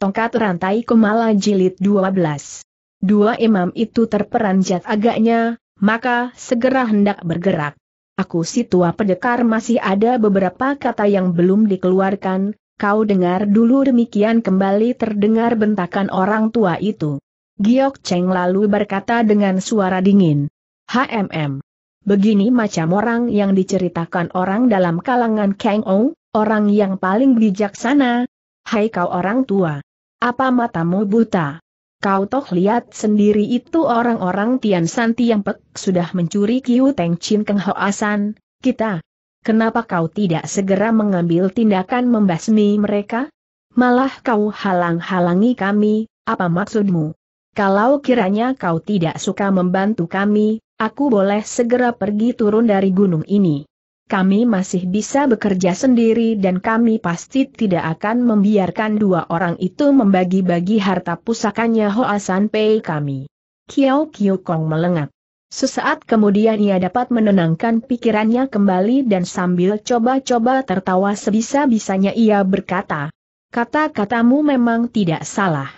Tongkat Rantai Kumala Jilid 12 Dua imam itu terperanjat agaknya, maka segera hendak bergerak. Aku si tua pendekar masih ada beberapa kata yang belum dikeluarkan, kau dengar dulu demikian kembali terdengar bentakan orang tua itu. Giok Cheng lalu berkata dengan suara dingin. HMM. Begini macam orang yang diceritakan orang dalam kalangan Kang Ou, orang yang paling bijaksana. Hai kau orang tua. Apa matamu buta? Kau toh lihat sendiri itu orang-orang Tian San Tiang Pek sudah mencuri Kiu Teng Chin Keng Hoasan, kita. Kenapa kau tidak segera mengambil tindakan membasmi mereka? Malah kau halang-halangi kami, apa maksudmu? Kalau kiranya kau tidak suka membantu kami, aku boleh segera pergi turun dari gunung ini kami masih bisa bekerja sendiri dan kami pasti tidak akan membiarkan dua orang itu membagi-bagi harta pusakanya Hoa San Pei kami. Kiao Kiu Kong melengak. Sesaat kemudian ia dapat menenangkan pikirannya kembali dan sambil coba-coba tertawa sebisa-bisanya ia berkata, Kata-katamu memang tidak salah.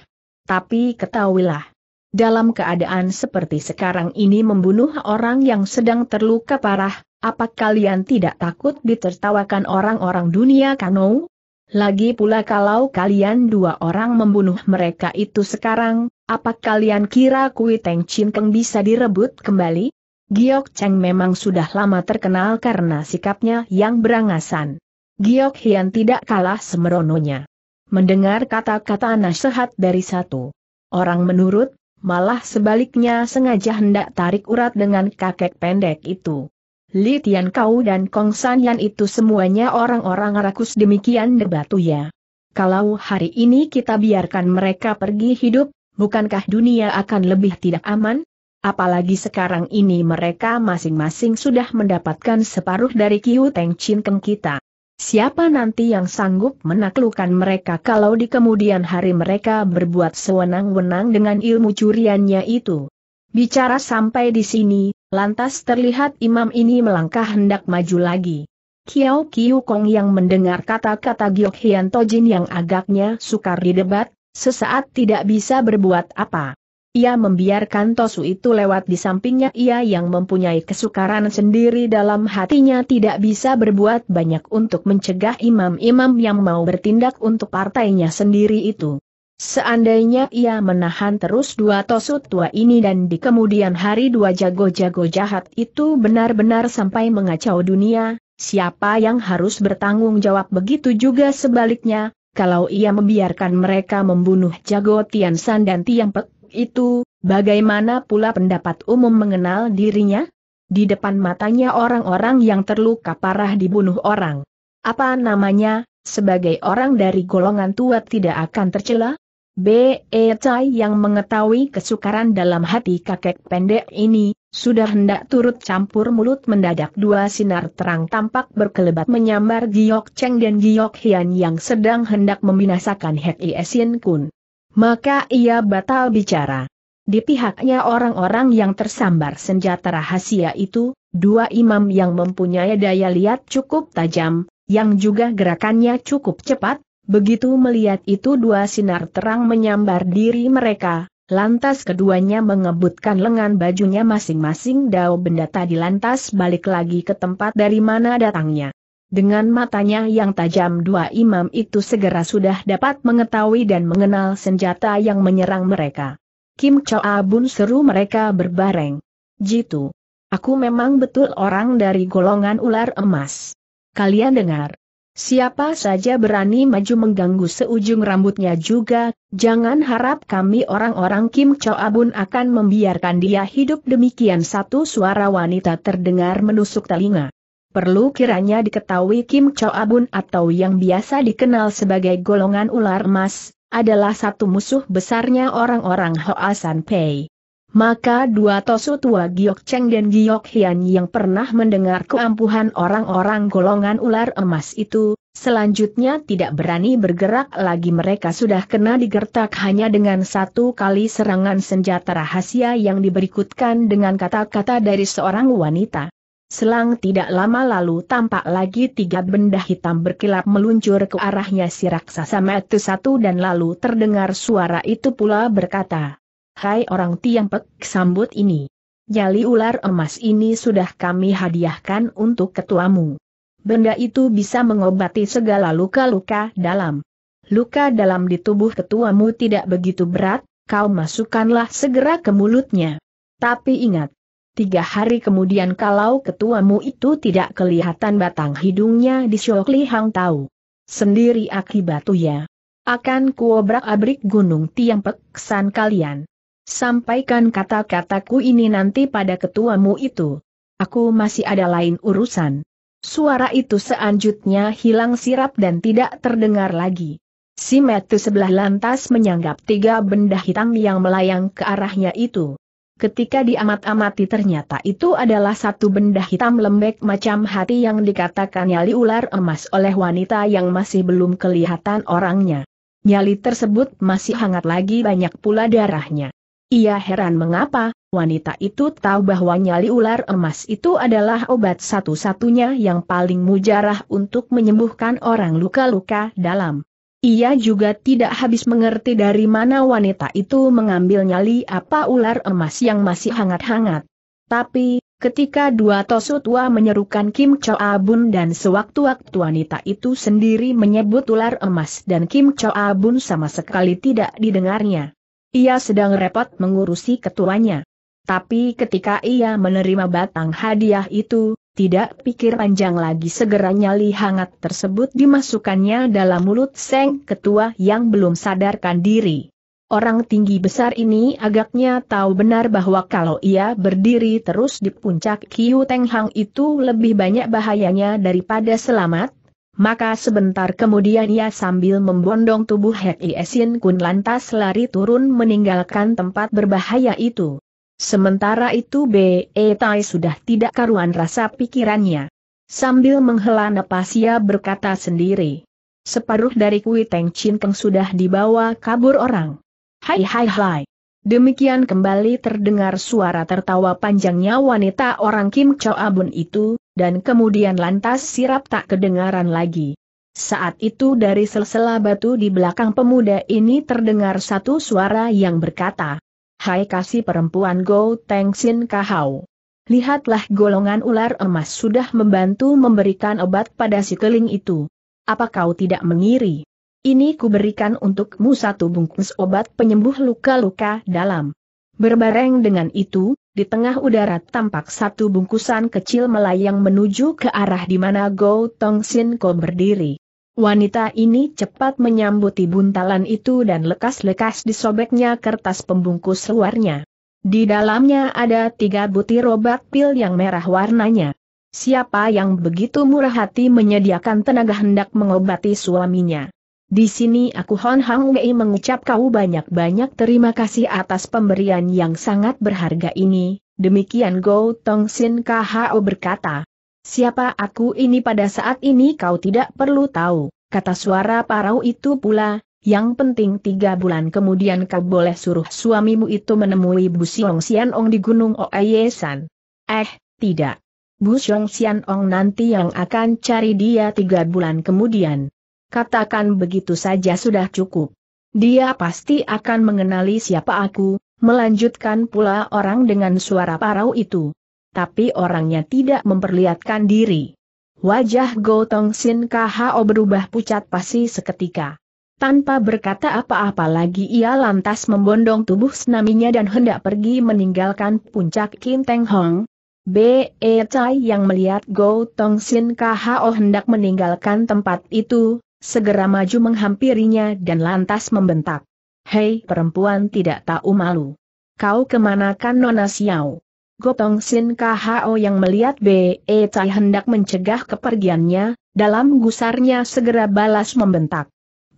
Tapi ketahuilah, dalam keadaan seperti sekarang ini membunuh orang yang sedang terluka parah, apa kalian tidak takut ditertawakan orang-orang dunia kano? Lagi pula kalau kalian dua orang membunuh mereka itu sekarang, apa kalian kira Kui Teng Chin Keng bisa direbut kembali? Giok Cheng memang sudah lama terkenal karena sikapnya yang berangasan. Giok Hian tidak kalah semerononya. Mendengar kata-kata nasihat dari satu orang menurut, malah sebaliknya sengaja hendak tarik urat dengan kakek pendek itu. Li Tian Kau dan Kong San Yan itu semuanya orang-orang rakus demikian debatu ya. Kalau hari ini kita biarkan mereka pergi hidup, bukankah dunia akan lebih tidak aman? Apalagi sekarang ini mereka masing-masing sudah mendapatkan separuh dari Kiu Teng Chin Keng kita. Siapa nanti yang sanggup menaklukkan mereka kalau di kemudian hari mereka berbuat sewenang-wenang dengan ilmu curiannya itu? Bicara sampai di sini, lantas terlihat imam ini melangkah hendak maju lagi. Kiao Kiu Kong yang mendengar kata-kata Giok Hian Tojin yang agaknya sukar didebat, sesaat tidak bisa berbuat apa. Ia membiarkan Tosu itu lewat di sampingnya ia yang mempunyai kesukaran sendiri dalam hatinya tidak bisa berbuat banyak untuk mencegah imam-imam yang mau bertindak untuk partainya sendiri itu. Seandainya ia menahan terus dua tosut tua ini dan di kemudian hari dua jago-jago jahat itu benar-benar sampai mengacau dunia, siapa yang harus bertanggung jawab begitu juga sebaliknya, kalau ia membiarkan mereka membunuh jago Tian San dan Tiang Pek itu, bagaimana pula pendapat umum mengenal dirinya? Di depan matanya orang-orang yang terluka parah dibunuh orang. Apa namanya, sebagai orang dari golongan tua tidak akan tercela? B. E. Yang mengetahui kesukaran dalam hati kakek pendek ini, sudah hendak turut campur mulut mendadak dua sinar terang tampak berkelebat menyambar Giok Cheng dan Giok Hian yang sedang hendak membinasakan Hek Iesin Kun. Maka ia batal bicara. Di pihaknya orang-orang yang tersambar senjata rahasia itu, dua imam yang mempunyai daya lihat cukup tajam, yang juga gerakannya cukup cepat, Begitu melihat itu dua sinar terang menyambar diri mereka, lantas keduanya mengebutkan lengan bajunya masing-masing Dao benda tadi lantas balik lagi ke tempat dari mana datangnya. Dengan matanya yang tajam dua imam itu segera sudah dapat mengetahui dan mengenal senjata yang menyerang mereka. Kim Choa Bun seru mereka berbareng. Jitu. Aku memang betul orang dari golongan ular emas. Kalian dengar. Siapa saja berani maju mengganggu seujung rambutnya juga, jangan harap kami orang-orang Kim Cho Abun akan membiarkan dia hidup demikian satu suara wanita terdengar menusuk telinga. Perlu kiranya diketahui Kim Cho Abun atau yang biasa dikenal sebagai golongan ular emas, adalah satu musuh besarnya orang-orang Hoa San Pei. Maka dua tosu tua Giok Cheng dan Giok Hian yang pernah mendengar keampuhan orang-orang golongan ular emas itu, selanjutnya tidak berani bergerak lagi mereka sudah kena digertak hanya dengan satu kali serangan senjata rahasia yang diberikutkan dengan kata-kata dari seorang wanita. Selang tidak lama lalu tampak lagi tiga benda hitam berkilap meluncur ke arahnya si raksasa metu satu dan lalu terdengar suara itu pula berkata, Hai orang tiang pek sambut ini. Jali ular emas ini sudah kami hadiahkan untuk ketuamu. Benda itu bisa mengobati segala luka-luka dalam. Luka dalam di tubuh ketuamu tidak begitu berat, kau masukkanlah segera ke mulutnya. Tapi ingat, Tiga hari kemudian kalau ketuamu itu tidak kelihatan batang hidungnya di Syokli Hang tahu. Sendiri akibat ya. Akan kuobrak-abrik gunung tiang peksan kalian. Sampaikan kata-kataku ini nanti pada ketuamu itu. Aku masih ada lain urusan. Suara itu selanjutnya hilang sirap dan tidak terdengar lagi. Si Metu sebelah lantas menyanggap tiga benda hitam yang melayang ke arahnya itu. Ketika diamat-amati ternyata itu adalah satu benda hitam lembek macam hati yang dikatakan nyali ular emas oleh wanita yang masih belum kelihatan orangnya. Nyali tersebut masih hangat lagi banyak pula darahnya. Ia heran mengapa, wanita itu tahu bahwa nyali ular emas itu adalah obat satu-satunya yang paling mujarah untuk menyembuhkan orang luka-luka dalam. Ia juga tidak habis mengerti dari mana wanita itu mengambil nyali apa ular emas yang masih hangat-hangat. Tapi, ketika dua tosu tua menyerukan Kim Choa Bun dan sewaktu-waktu wanita itu sendiri menyebut ular emas dan Kim Choa Bun sama sekali tidak didengarnya. Ia sedang repot mengurusi ketuanya. Tapi ketika ia menerima batang hadiah itu, tidak pikir panjang lagi segera nyali hangat tersebut dimasukkannya dalam mulut Seng Ketua yang belum sadarkan diri. Orang tinggi besar ini agaknya tahu benar bahwa kalau ia berdiri terus di puncak Kiu Teng Hang itu lebih banyak bahayanya daripada selamat, maka sebentar kemudian ia sambil membondong tubuh Hek Esin Kun lantas lari turun meninggalkan tempat berbahaya itu. Sementara itu B.E. Tai sudah tidak karuan rasa pikirannya. Sambil menghela napas ia berkata sendiri. Separuh dari Kui Teng Chin Keng sudah dibawa kabur orang. Hai hai hai. Demikian kembali terdengar suara tertawa panjangnya wanita orang Kim Cho Abun itu, dan kemudian lantas sirap tak kedengaran lagi. Saat itu dari sela-sela batu di belakang pemuda ini terdengar satu suara yang berkata, Hai kasih perempuan Go Teng Sin Kahau. Lihatlah golongan ular emas sudah membantu memberikan obat pada si keling itu. Apa kau tidak mengiri? Ini kuberikan untukmu satu bungkus obat penyembuh luka-luka dalam. Berbareng dengan itu, di tengah udara tampak satu bungkusan kecil melayang menuju ke arah di mana Go Tong Sin Ko berdiri. Wanita ini cepat menyambuti buntalan itu dan lekas-lekas disobeknya kertas pembungkus luarnya. Di dalamnya ada tiga butir obat pil yang merah warnanya. Siapa yang begitu murah hati menyediakan tenaga hendak mengobati suaminya? Di sini aku Hon Hang Wei mengucap kau banyak-banyak terima kasih atas pemberian yang sangat berharga ini, demikian Go Tong Sin KHO berkata. Siapa aku ini pada saat ini kau tidak perlu tahu, kata suara parau itu pula, yang penting tiga bulan kemudian kau boleh suruh suamimu itu menemui Bu Siong Sian Ong di Gunung Oayesan. Eh, tidak. Bu Siong Sian Ong nanti yang akan cari dia tiga bulan kemudian. Katakan begitu saja sudah cukup. Dia pasti akan mengenali siapa aku, melanjutkan pula orang dengan suara parau itu tapi orangnya tidak memperlihatkan diri. Wajah Gotong Sin KHO berubah pucat pasti seketika. Tanpa berkata apa-apa lagi ia lantas membondong tubuh senaminya dan hendak pergi meninggalkan puncak Kim Teng Hong. B. E. Chai yang melihat Go Tong Sin KHO hendak meninggalkan tempat itu, segera maju menghampirinya dan lantas membentak. Hei perempuan tidak tahu malu. Kau kemanakan Nona Xiao? Gotong Sin KHO yang melihat B.E. Chai hendak mencegah kepergiannya, dalam gusarnya segera balas membentak.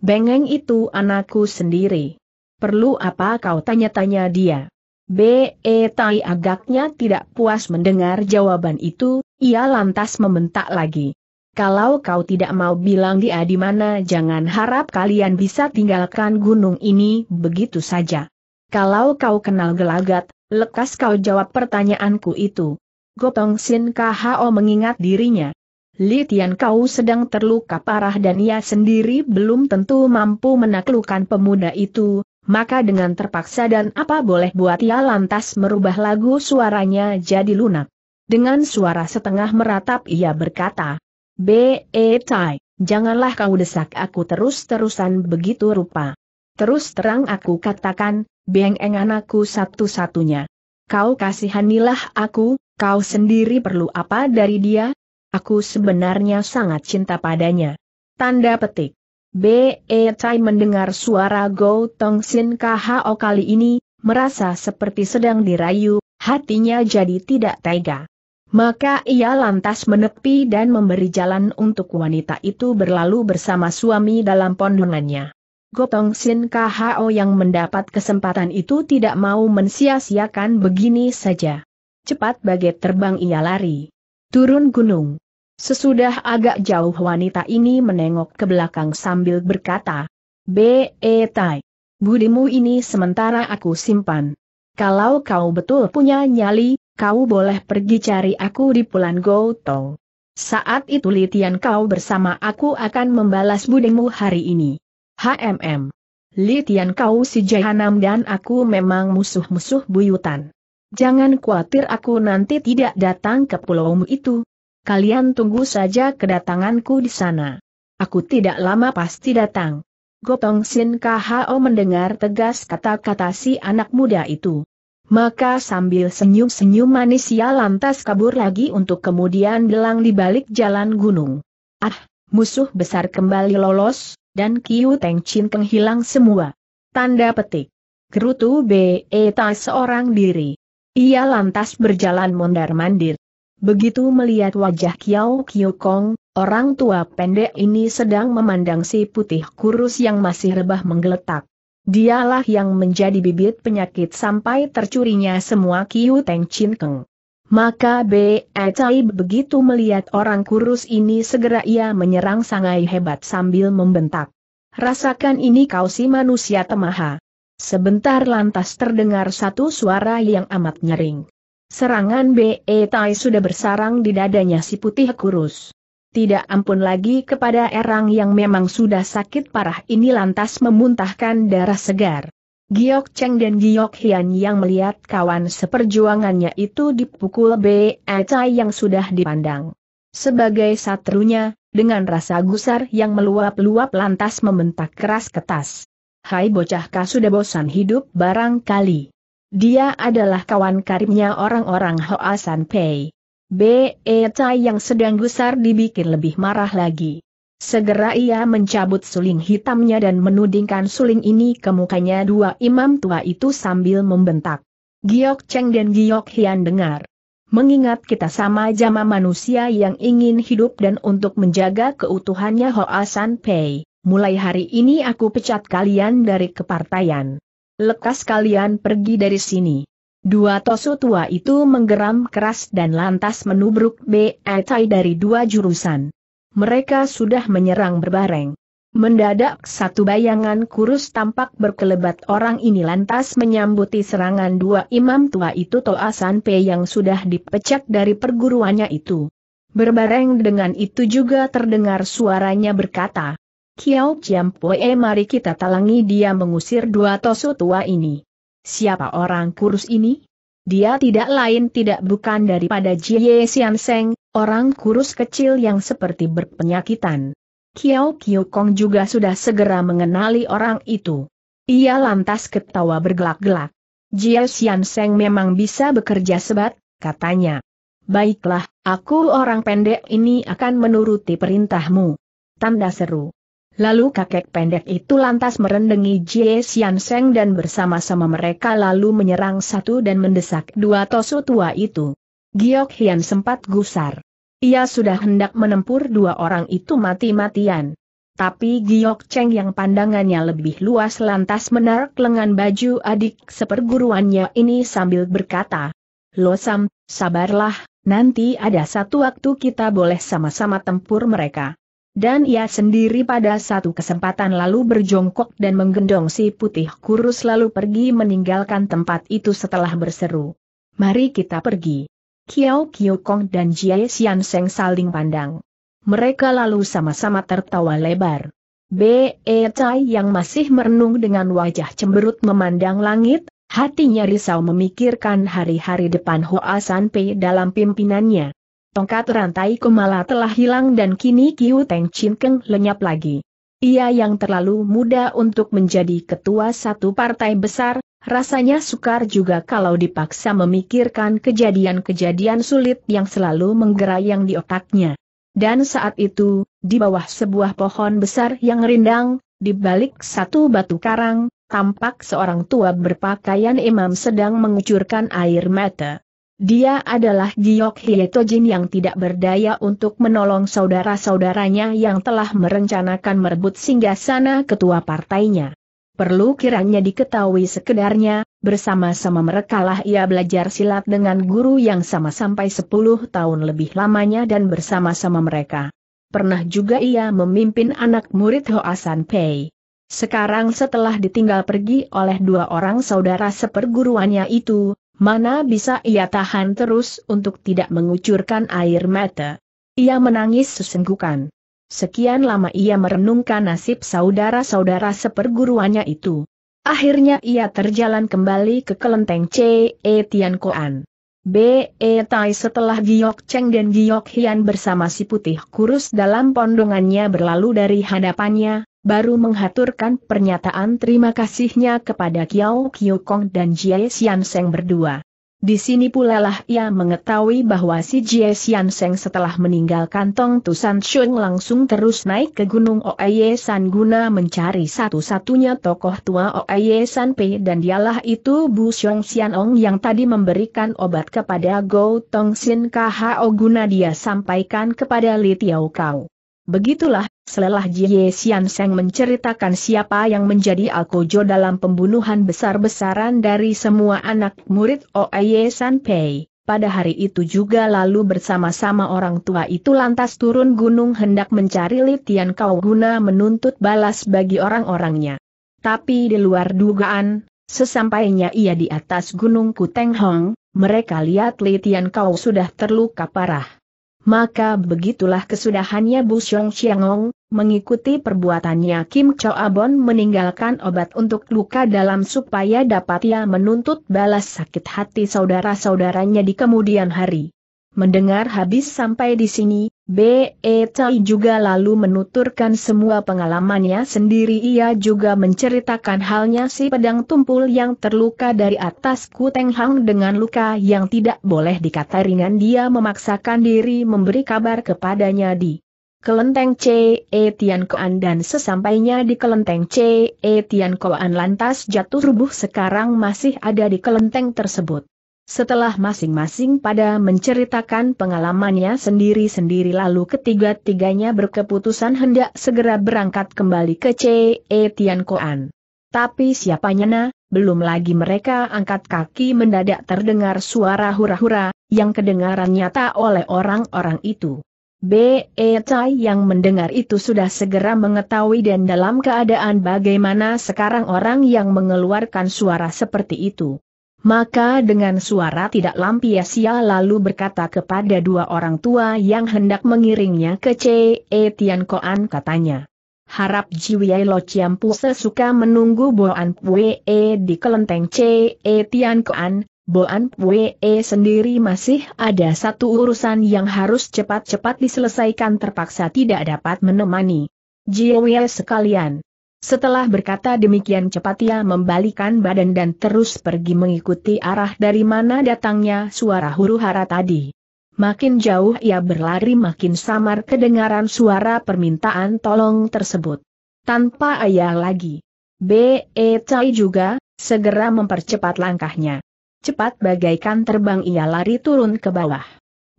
Bengeng itu anakku sendiri. Perlu apa kau tanya-tanya dia? B.E. Tai agaknya tidak puas mendengar jawaban itu, ia lantas membentak lagi. Kalau kau tidak mau bilang dia di mana jangan harap kalian bisa tinggalkan gunung ini begitu saja. Kalau kau kenal gelagat, lekas kau jawab pertanyaanku itu. Gotong Sin KHO mengingat dirinya. Li Tian kau sedang terluka parah dan ia sendiri belum tentu mampu menaklukkan pemuda itu, maka dengan terpaksa dan apa boleh buat ia lantas merubah lagu suaranya jadi lunak. Dengan suara setengah meratap ia berkata, B. E. Tai, janganlah kau desak aku terus-terusan begitu rupa. Terus terang aku katakan, Beng Eng anakku satu-satunya. Kau kasihanilah aku, kau sendiri perlu apa dari dia? Aku sebenarnya sangat cinta padanya. Tanda petik. B. E. Chai mendengar suara Go Tong Sin KHO kali ini, merasa seperti sedang dirayu, hatinya jadi tidak tega. Maka ia lantas menepi dan memberi jalan untuk wanita itu berlalu bersama suami dalam pondongannya. Gotong Sin KHO yang mendapat kesempatan itu tidak mau mensia-siakan begini saja. Cepat bagai terbang ia lari. Turun gunung. Sesudah agak jauh wanita ini menengok ke belakang sambil berkata, B. E. Tai. Budimu ini sementara aku simpan. Kalau kau betul punya nyali, kau boleh pergi cari aku di Pulan Gotong. Saat itu litian kau bersama aku akan membalas budimu hari ini. HMM. Li Tian kau si Jahanam dan aku memang musuh-musuh buyutan. Jangan khawatir aku nanti tidak datang ke pulaumu itu. Kalian tunggu saja kedatanganku di sana. Aku tidak lama pasti datang. Gotong Sin KHO mendengar tegas kata-kata si anak muda itu. Maka sambil senyum-senyum manis ia lantas kabur lagi untuk kemudian gelang di balik jalan gunung. Ah, musuh besar kembali lolos, dan Kiu Teng Chin Keng hilang semua. Tanda petik. Gerutu B. E. Ta seorang diri. Ia lantas berjalan mondar-mandir. Begitu melihat wajah Kiao Kiu Kong, orang tua pendek ini sedang memandang si putih kurus yang masih rebah menggeletak. Dialah yang menjadi bibit penyakit sampai tercurinya semua Kiu Teng Chin Keng. Maka B. Ecai begitu melihat orang kurus ini segera ia menyerang sangai hebat sambil membentak. Rasakan ini kau si manusia temaha. Sebentar lantas terdengar satu suara yang amat nyering. Serangan B. Ecai sudah bersarang di dadanya si putih kurus. Tidak ampun lagi kepada erang yang memang sudah sakit parah ini lantas memuntahkan darah segar. Giok Cheng dan Giok Hian yang melihat kawan seperjuangannya itu dipukul B. Chai yang sudah dipandang. Sebagai satrunya, dengan rasa gusar yang meluap-luap lantas membentak keras ketas. Hai bocah kau sudah bosan hidup barangkali. Dia adalah kawan karibnya orang-orang Hoa San Pei. B. E. Chai yang sedang gusar dibikin lebih marah lagi. Segera ia mencabut suling hitamnya dan menudingkan suling ini ke mukanya dua imam tua itu sambil membentak. Giok Cheng dan Giok Hian dengar. Mengingat kita sama jama manusia yang ingin hidup dan untuk menjaga keutuhannya Hoa San Pei, mulai hari ini aku pecat kalian dari kepartaian. Lekas kalian pergi dari sini. Dua tosu tua itu menggeram keras dan lantas menubruk B. Tai dari dua jurusan mereka sudah menyerang berbareng. Mendadak satu bayangan kurus tampak berkelebat orang ini lantas menyambuti serangan dua imam tua itu Toa Sanpe yang sudah dipecat dari perguruannya itu. Berbareng dengan itu juga terdengar suaranya berkata, Kiao Poe mari kita talangi dia mengusir dua tosu tua ini. Siapa orang kurus ini? Dia tidak lain tidak bukan daripada Jie Sian Seng, orang kurus kecil yang seperti berpenyakitan. Kiao Kiao Kong juga sudah segera mengenali orang itu. Ia lantas ketawa bergelak-gelak. Jie Sian Seng memang bisa bekerja sebat, katanya. Baiklah, aku orang pendek ini akan menuruti perintahmu. Tanda seru. Lalu kakek pendek itu lantas merendengi Jie Xian Seng dan bersama-sama mereka lalu menyerang satu dan mendesak dua tosu tua itu. Giok Hian sempat gusar. Ia sudah hendak menempur dua orang itu mati-matian. Tapi Giok Cheng yang pandangannya lebih luas lantas menarik lengan baju adik seperguruannya ini sambil berkata, Losam, sabarlah, nanti ada satu waktu kita boleh sama-sama tempur mereka. Dan ia sendiri pada satu kesempatan lalu berjongkok dan menggendong si putih kurus lalu pergi meninggalkan tempat itu setelah berseru. Mari kita pergi. Kiao Kiao Kong dan Jie Xian Seng saling pandang. Mereka lalu sama-sama tertawa lebar. B. E. Tai yang masih merenung dengan wajah cemberut memandang langit, hatinya risau memikirkan hari-hari depan Hoa San Pei dalam pimpinannya. Tongkat rantai kumala telah hilang dan kini Kiu Teng Chin Keng lenyap lagi. Ia yang terlalu muda untuk menjadi ketua satu partai besar, rasanya sukar juga kalau dipaksa memikirkan kejadian-kejadian sulit yang selalu menggerayang di otaknya. Dan saat itu, di bawah sebuah pohon besar yang rindang, di balik satu batu karang, tampak seorang tua berpakaian imam sedang mengucurkan air mata. Dia adalah Giok Hietojin yang tidak berdaya untuk menolong saudara-saudaranya yang telah merencanakan merebut singgasana ketua partainya. Perlu kiranya diketahui sekedarnya, bersama-sama merekalah ia belajar silat dengan guru yang sama sampai 10 tahun lebih lamanya dan bersama-sama mereka. Pernah juga ia memimpin anak murid Hoasan Pei. Sekarang setelah ditinggal pergi oleh dua orang saudara seperguruannya itu, Mana bisa ia tahan terus untuk tidak mengucurkan air mata? Ia menangis sesenggukan. Sekian lama ia merenungkan nasib saudara-saudara seperguruannya itu. Akhirnya ia terjalan kembali ke kelenteng C. E. Tian Koan. B. E. Tai setelah Giok Cheng dan Giok Hian bersama si putih kurus dalam pondongannya berlalu dari hadapannya, baru menghaturkan pernyataan terima kasihnya kepada Kiao Kiu Kong dan Jie Xian Seng berdua. Di sini pula lah ia mengetahui bahwa si Jie Xian Seng setelah meninggalkan Tong Tusan Shun langsung terus naik ke Gunung Oaye San guna mencari satu-satunya tokoh tua Oaye San Pei dan dialah itu Bu Xiong Xian Ong yang tadi memberikan obat kepada Go Tong Sin KHO guna dia sampaikan kepada Li Tiao Kau. Begitulah, selelah Jie Xian Seng menceritakan siapa yang menjadi Alkojo dalam pembunuhan besar-besaran dari semua anak murid Oaye San Pei. Pada hari itu juga lalu bersama-sama orang tua itu lantas turun gunung hendak mencari Litian Kau guna menuntut balas bagi orang-orangnya. Tapi di luar dugaan, sesampainya ia di atas gunung Kuteng Hong, mereka lihat Litian Kau sudah terluka parah. Maka begitulah kesudahannya Bu Xiong Xiangong, mengikuti perbuatannya Kim Chow Abon meninggalkan obat untuk luka dalam supaya dapat ia menuntut balas sakit hati saudara-saudaranya di kemudian hari. Mendengar habis sampai di sini, B. E. Tai juga lalu menuturkan semua pengalamannya sendiri ia juga menceritakan halnya si pedang tumpul yang terluka dari atas Kuteng Hang dengan luka yang tidak boleh dikata ringan dia memaksakan diri memberi kabar kepadanya di Kelenteng C. E. Tian Koan dan sesampainya di Kelenteng C. E. Tian Koan lantas jatuh rubuh sekarang masih ada di kelenteng tersebut. Setelah masing-masing pada menceritakan pengalamannya sendiri-sendiri lalu ketiga-tiganya berkeputusan hendak segera berangkat kembali ke C. E. Tian Koan. Tapi siapanya na, belum lagi mereka angkat kaki mendadak terdengar suara hura-hura, yang kedengaran nyata oleh orang-orang itu. B. E. Tai yang mendengar itu sudah segera mengetahui dan dalam keadaan bagaimana sekarang orang yang mengeluarkan suara seperti itu. Maka dengan suara tidak lampias ia lalu berkata kepada dua orang tua yang hendak mengiringnya ke C. E. Tian Koan katanya. Harap Jiwei Lo Ciampu sesuka menunggu Boan Pue E di kelenteng C. E. Tian Koan, Boan Pue E sendiri masih ada satu urusan yang harus cepat-cepat diselesaikan terpaksa tidak dapat menemani. Jiwei sekalian. Setelah berkata demikian cepat ia membalikan badan dan terus pergi mengikuti arah dari mana datangnya suara huru hara tadi. Makin jauh ia berlari makin samar kedengaran suara permintaan tolong tersebut. Tanpa ayah lagi. B. E. Tai juga, segera mempercepat langkahnya. Cepat bagaikan terbang ia lari turun ke bawah.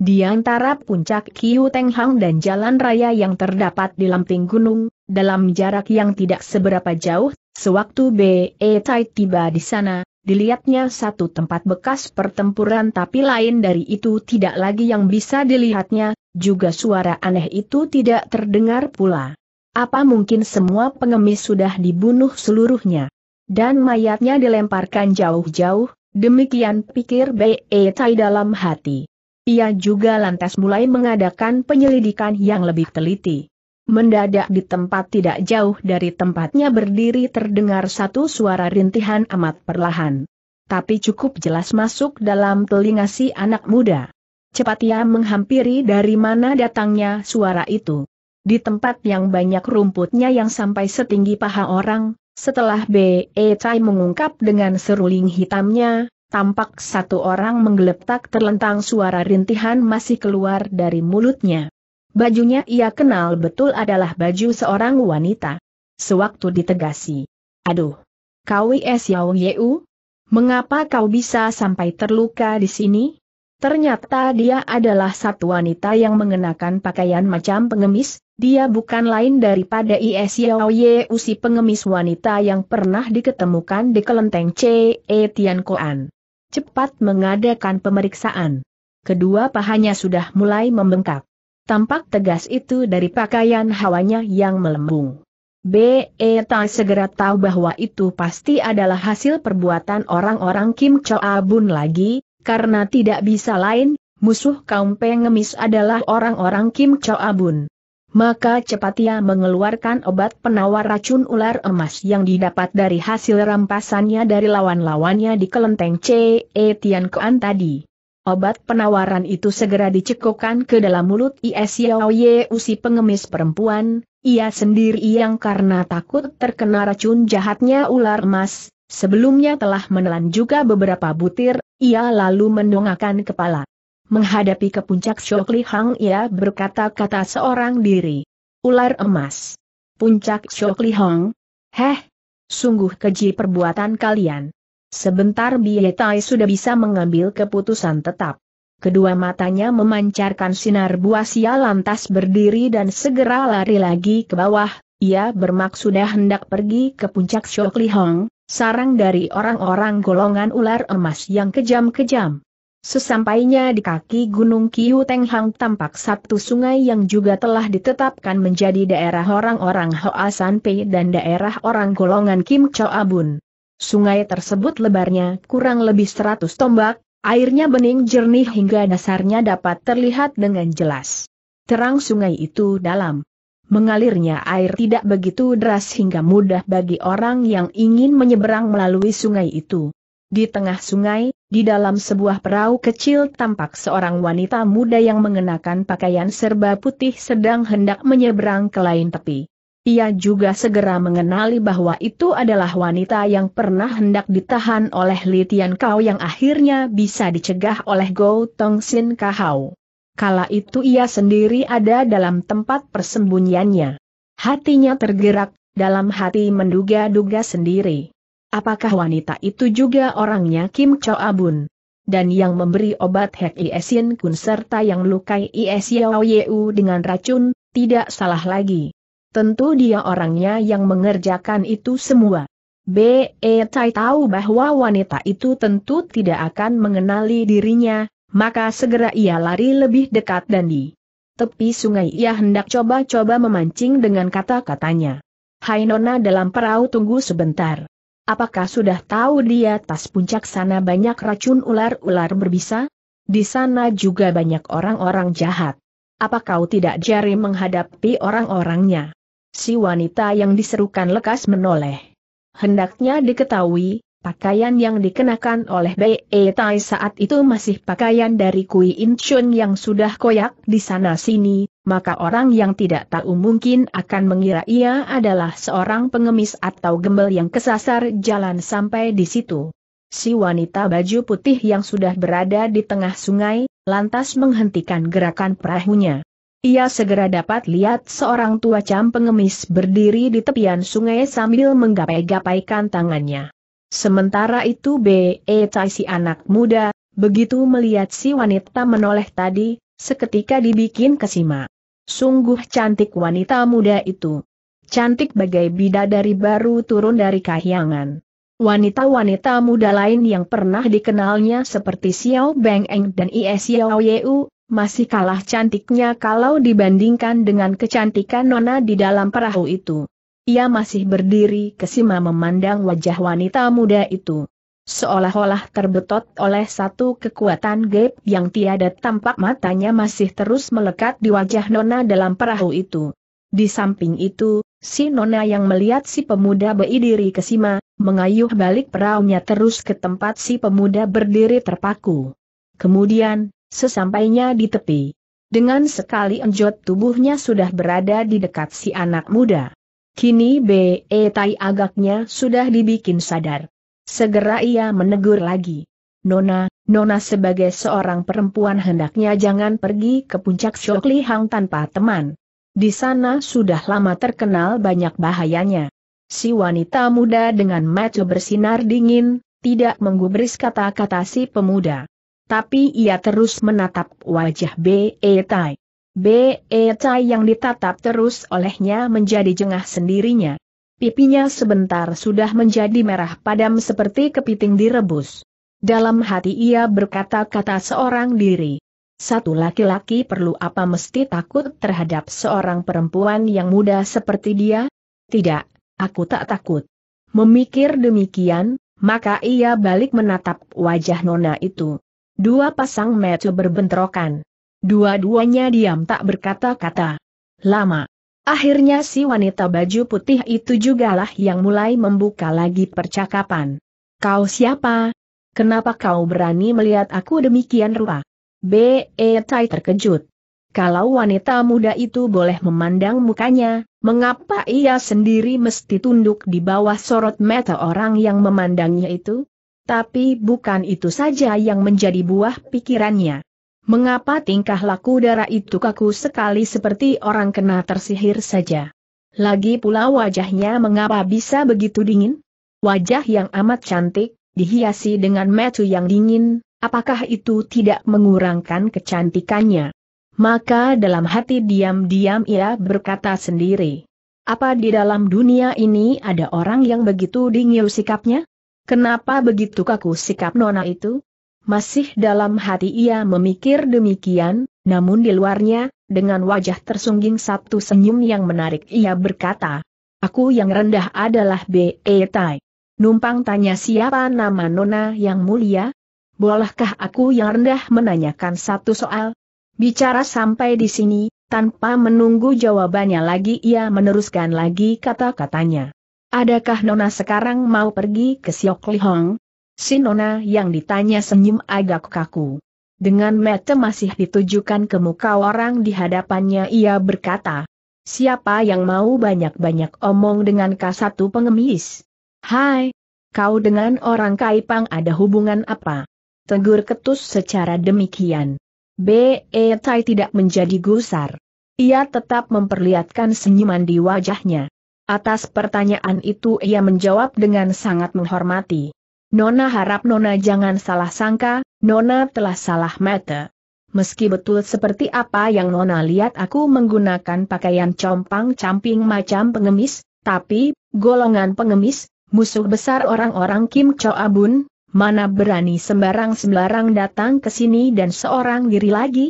Di antara puncak Kiu Teng Hang dan jalan raya yang terdapat di lamping gunung, dalam jarak yang tidak seberapa jauh, sewaktu B. E. Tai tiba di sana, dilihatnya satu tempat bekas pertempuran tapi lain dari itu tidak lagi yang bisa dilihatnya, juga suara aneh itu tidak terdengar pula. Apa mungkin semua pengemis sudah dibunuh seluruhnya? Dan mayatnya dilemparkan jauh-jauh, demikian pikir B. E. Tai dalam hati. Ia juga lantas mulai mengadakan penyelidikan yang lebih teliti. Mendadak di tempat tidak jauh dari tempatnya berdiri terdengar satu suara rintihan amat perlahan. Tapi cukup jelas masuk dalam telinga si anak muda. Cepat ia menghampiri dari mana datangnya suara itu. Di tempat yang banyak rumputnya yang sampai setinggi paha orang, setelah B.E. Chai mengungkap dengan seruling hitamnya, tampak satu orang menggeletak terlentang suara rintihan masih keluar dari mulutnya. Bajunya ia kenal betul adalah baju seorang wanita. Sewaktu ditegasi. Aduh. Kau es Yao Yeu? Mengapa kau bisa sampai terluka di sini? Ternyata dia adalah satu wanita yang mengenakan pakaian macam pengemis, dia bukan lain daripada Is Yao Yeu si pengemis wanita yang pernah diketemukan di kelenteng C. E Tian Koan. Cepat mengadakan pemeriksaan. Kedua pahanya sudah mulai membengkak. Tampak tegas itu dari pakaian hawanya yang melembung. B. E. Tak segera tahu bahwa itu pasti adalah hasil perbuatan orang-orang Kim Choa Bun lagi, karena tidak bisa lain, musuh kaum pengemis adalah orang-orang Kim Choa Bun. Maka cepat ia mengeluarkan obat penawar racun ular emas yang didapat dari hasil rampasannya dari lawan-lawannya di kelenteng C. E. Tian Koan tadi. Obat penawaran itu segera dicekukkan ke dalam mulut Is Yao Ye usi pengemis perempuan, ia sendiri yang karena takut terkena racun jahatnya ular emas, sebelumnya telah menelan juga beberapa butir, ia lalu mendongakkan kepala. Menghadapi ke puncak Shokli Hang ia berkata-kata seorang diri. Ular emas. Puncak Shokli Hang? Heh, sungguh keji perbuatan kalian. Sebentar Bietai sudah bisa mengambil keputusan tetap. Kedua matanya memancarkan sinar buasia lantas berdiri dan segera lari lagi ke bawah, ia bermaksud hendak pergi ke puncak Shokli Hong, sarang dari orang-orang golongan ular emas yang kejam-kejam. Sesampainya di kaki Gunung Kiu Teng Hang tampak satu sungai yang juga telah ditetapkan menjadi daerah orang-orang Hoa San Pei dan daerah orang golongan Kim Choa Bun. Sungai tersebut lebarnya kurang lebih 100 tombak, airnya bening jernih hingga dasarnya dapat terlihat dengan jelas. Terang sungai itu dalam. Mengalirnya air tidak begitu deras hingga mudah bagi orang yang ingin menyeberang melalui sungai itu. Di tengah sungai, di dalam sebuah perahu kecil tampak seorang wanita muda yang mengenakan pakaian serba putih sedang hendak menyeberang ke lain tepi. Ia juga segera mengenali bahwa itu adalah wanita yang pernah hendak ditahan oleh Li Tian Kau yang akhirnya bisa dicegah oleh Go Tong Sin Kahau. Kala itu ia sendiri ada dalam tempat persembunyiannya. Hatinya tergerak, dalam hati menduga-duga sendiri. Apakah wanita itu juga orangnya Kim Cho Abun? Dan yang memberi obat Hek Iesin Kun serta yang melukai Ies Yao Yeu dengan racun, tidak salah lagi. Tentu dia orangnya yang mengerjakan itu semua. B. E. Tai tahu bahwa wanita itu tentu tidak akan mengenali dirinya, maka segera ia lari lebih dekat dan di tepi sungai ia hendak coba-coba memancing dengan kata-katanya. Hai Nona dalam perahu tunggu sebentar. Apakah sudah tahu di atas puncak sana banyak racun ular-ular berbisa? Di sana juga banyak orang-orang jahat. Apa kau tidak jari menghadapi orang-orangnya? Si wanita yang diserukan lekas menoleh. Hendaknya diketahui, pakaian yang dikenakan oleh B.E. Tai saat itu masih pakaian dari Kui In Chun yang sudah koyak di sana-sini, maka orang yang tidak tahu mungkin akan mengira ia adalah seorang pengemis atau gembel yang kesasar jalan sampai di situ. Si wanita baju putih yang sudah berada di tengah sungai, lantas menghentikan gerakan perahunya. Ia segera dapat lihat seorang tua cam pengemis berdiri di tepian sungai sambil menggapai-gapaikan tangannya. Sementara itu B. E. Tai si anak muda, begitu melihat si wanita menoleh tadi, seketika dibikin kesima. Sungguh cantik wanita muda itu. Cantik bagai bidadari baru turun dari kahyangan. Wanita-wanita muda lain yang pernah dikenalnya seperti Xiao Beng Eng dan Ie Xiao Yeu, masih kalah cantiknya kalau dibandingkan dengan kecantikan Nona di dalam perahu itu. Ia masih berdiri kesima memandang wajah wanita muda itu. seolah-olah terbetot oleh satu kekuatan gaib yang tiada tampak matanya masih terus melekat di wajah Nona dalam perahu itu. Di samping itu, si Nona yang melihat si pemuda berdiri ke Sima, mengayuh balik perahunya terus ke tempat si pemuda berdiri terpaku. Kemudian, sesampainya di tepi, dengan sekali enjot tubuhnya sudah berada di dekat si anak muda. Kini B.E. Tai agaknya sudah dibikin sadar. Segera ia menegur lagi. Nona, Nona sebagai seorang perempuan hendaknya jangan pergi ke puncak Shokli Hang tanpa teman. Di sana sudah lama terkenal banyak bahayanya. Si wanita muda dengan mata bersinar dingin, tidak menggubris kata-kata si pemuda. Tapi ia terus menatap wajah B.E. Tai. B.E. Tai yang ditatap terus olehnya menjadi jengah sendirinya. Pipinya sebentar sudah menjadi merah padam seperti kepiting direbus. Dalam hati ia berkata-kata seorang diri. Satu laki-laki perlu apa mesti takut terhadap seorang perempuan yang muda seperti dia? Tidak, aku tak takut. Memikir demikian, maka ia balik menatap wajah nona itu. Dua pasang mata berbentrokan. Dua-duanya diam tak berkata-kata. Lama. Akhirnya si wanita baju putih itu jugalah yang mulai membuka lagi percakapan. Kau siapa? Kenapa kau berani melihat aku demikian rupa? B. E. Tai terkejut. Kalau wanita muda itu boleh memandang mukanya, mengapa ia sendiri mesti tunduk di bawah sorot mata orang yang memandangnya itu? Tapi bukan itu saja yang menjadi buah pikirannya. Mengapa tingkah laku darah itu kaku sekali seperti orang kena tersihir saja? Lagi pula wajahnya mengapa bisa begitu dingin? Wajah yang amat cantik, dihiasi dengan metu yang dingin, apakah itu tidak mengurangkan kecantikannya? Maka dalam hati diam-diam ia berkata sendiri. Apa di dalam dunia ini ada orang yang begitu dingin sikapnya? Kenapa begitu kaku sikap nona itu? Masih dalam hati ia memikir demikian, namun di luarnya, dengan wajah tersungging satu senyum yang menarik ia berkata, Aku yang rendah adalah B.E. Tai. Numpang tanya siapa nama Nona yang mulia? Bolehkah aku yang rendah menanyakan satu soal? Bicara sampai di sini, tanpa menunggu jawabannya lagi ia meneruskan lagi kata-katanya. Adakah Nona sekarang mau pergi ke Siok Lihong? Si Nona yang ditanya senyum agak kaku. Dengan mata masih ditujukan ke muka orang di hadapannya ia berkata, Siapa yang mau banyak-banyak omong dengan K1 pengemis? Hai, kau dengan orang Kaipang ada hubungan apa? Tegur ketus secara demikian. B. E. Tai tidak menjadi gusar. Ia tetap memperlihatkan senyuman di wajahnya. Atas pertanyaan itu ia menjawab dengan sangat menghormati. Nona harap Nona jangan salah sangka, Nona telah salah mata. Meski betul seperti apa yang Nona lihat aku menggunakan pakaian compang-camping macam pengemis, tapi, golongan pengemis, musuh besar orang-orang Kim Cho Abun, mana berani sembarang-sembarang datang ke sini dan seorang diri lagi?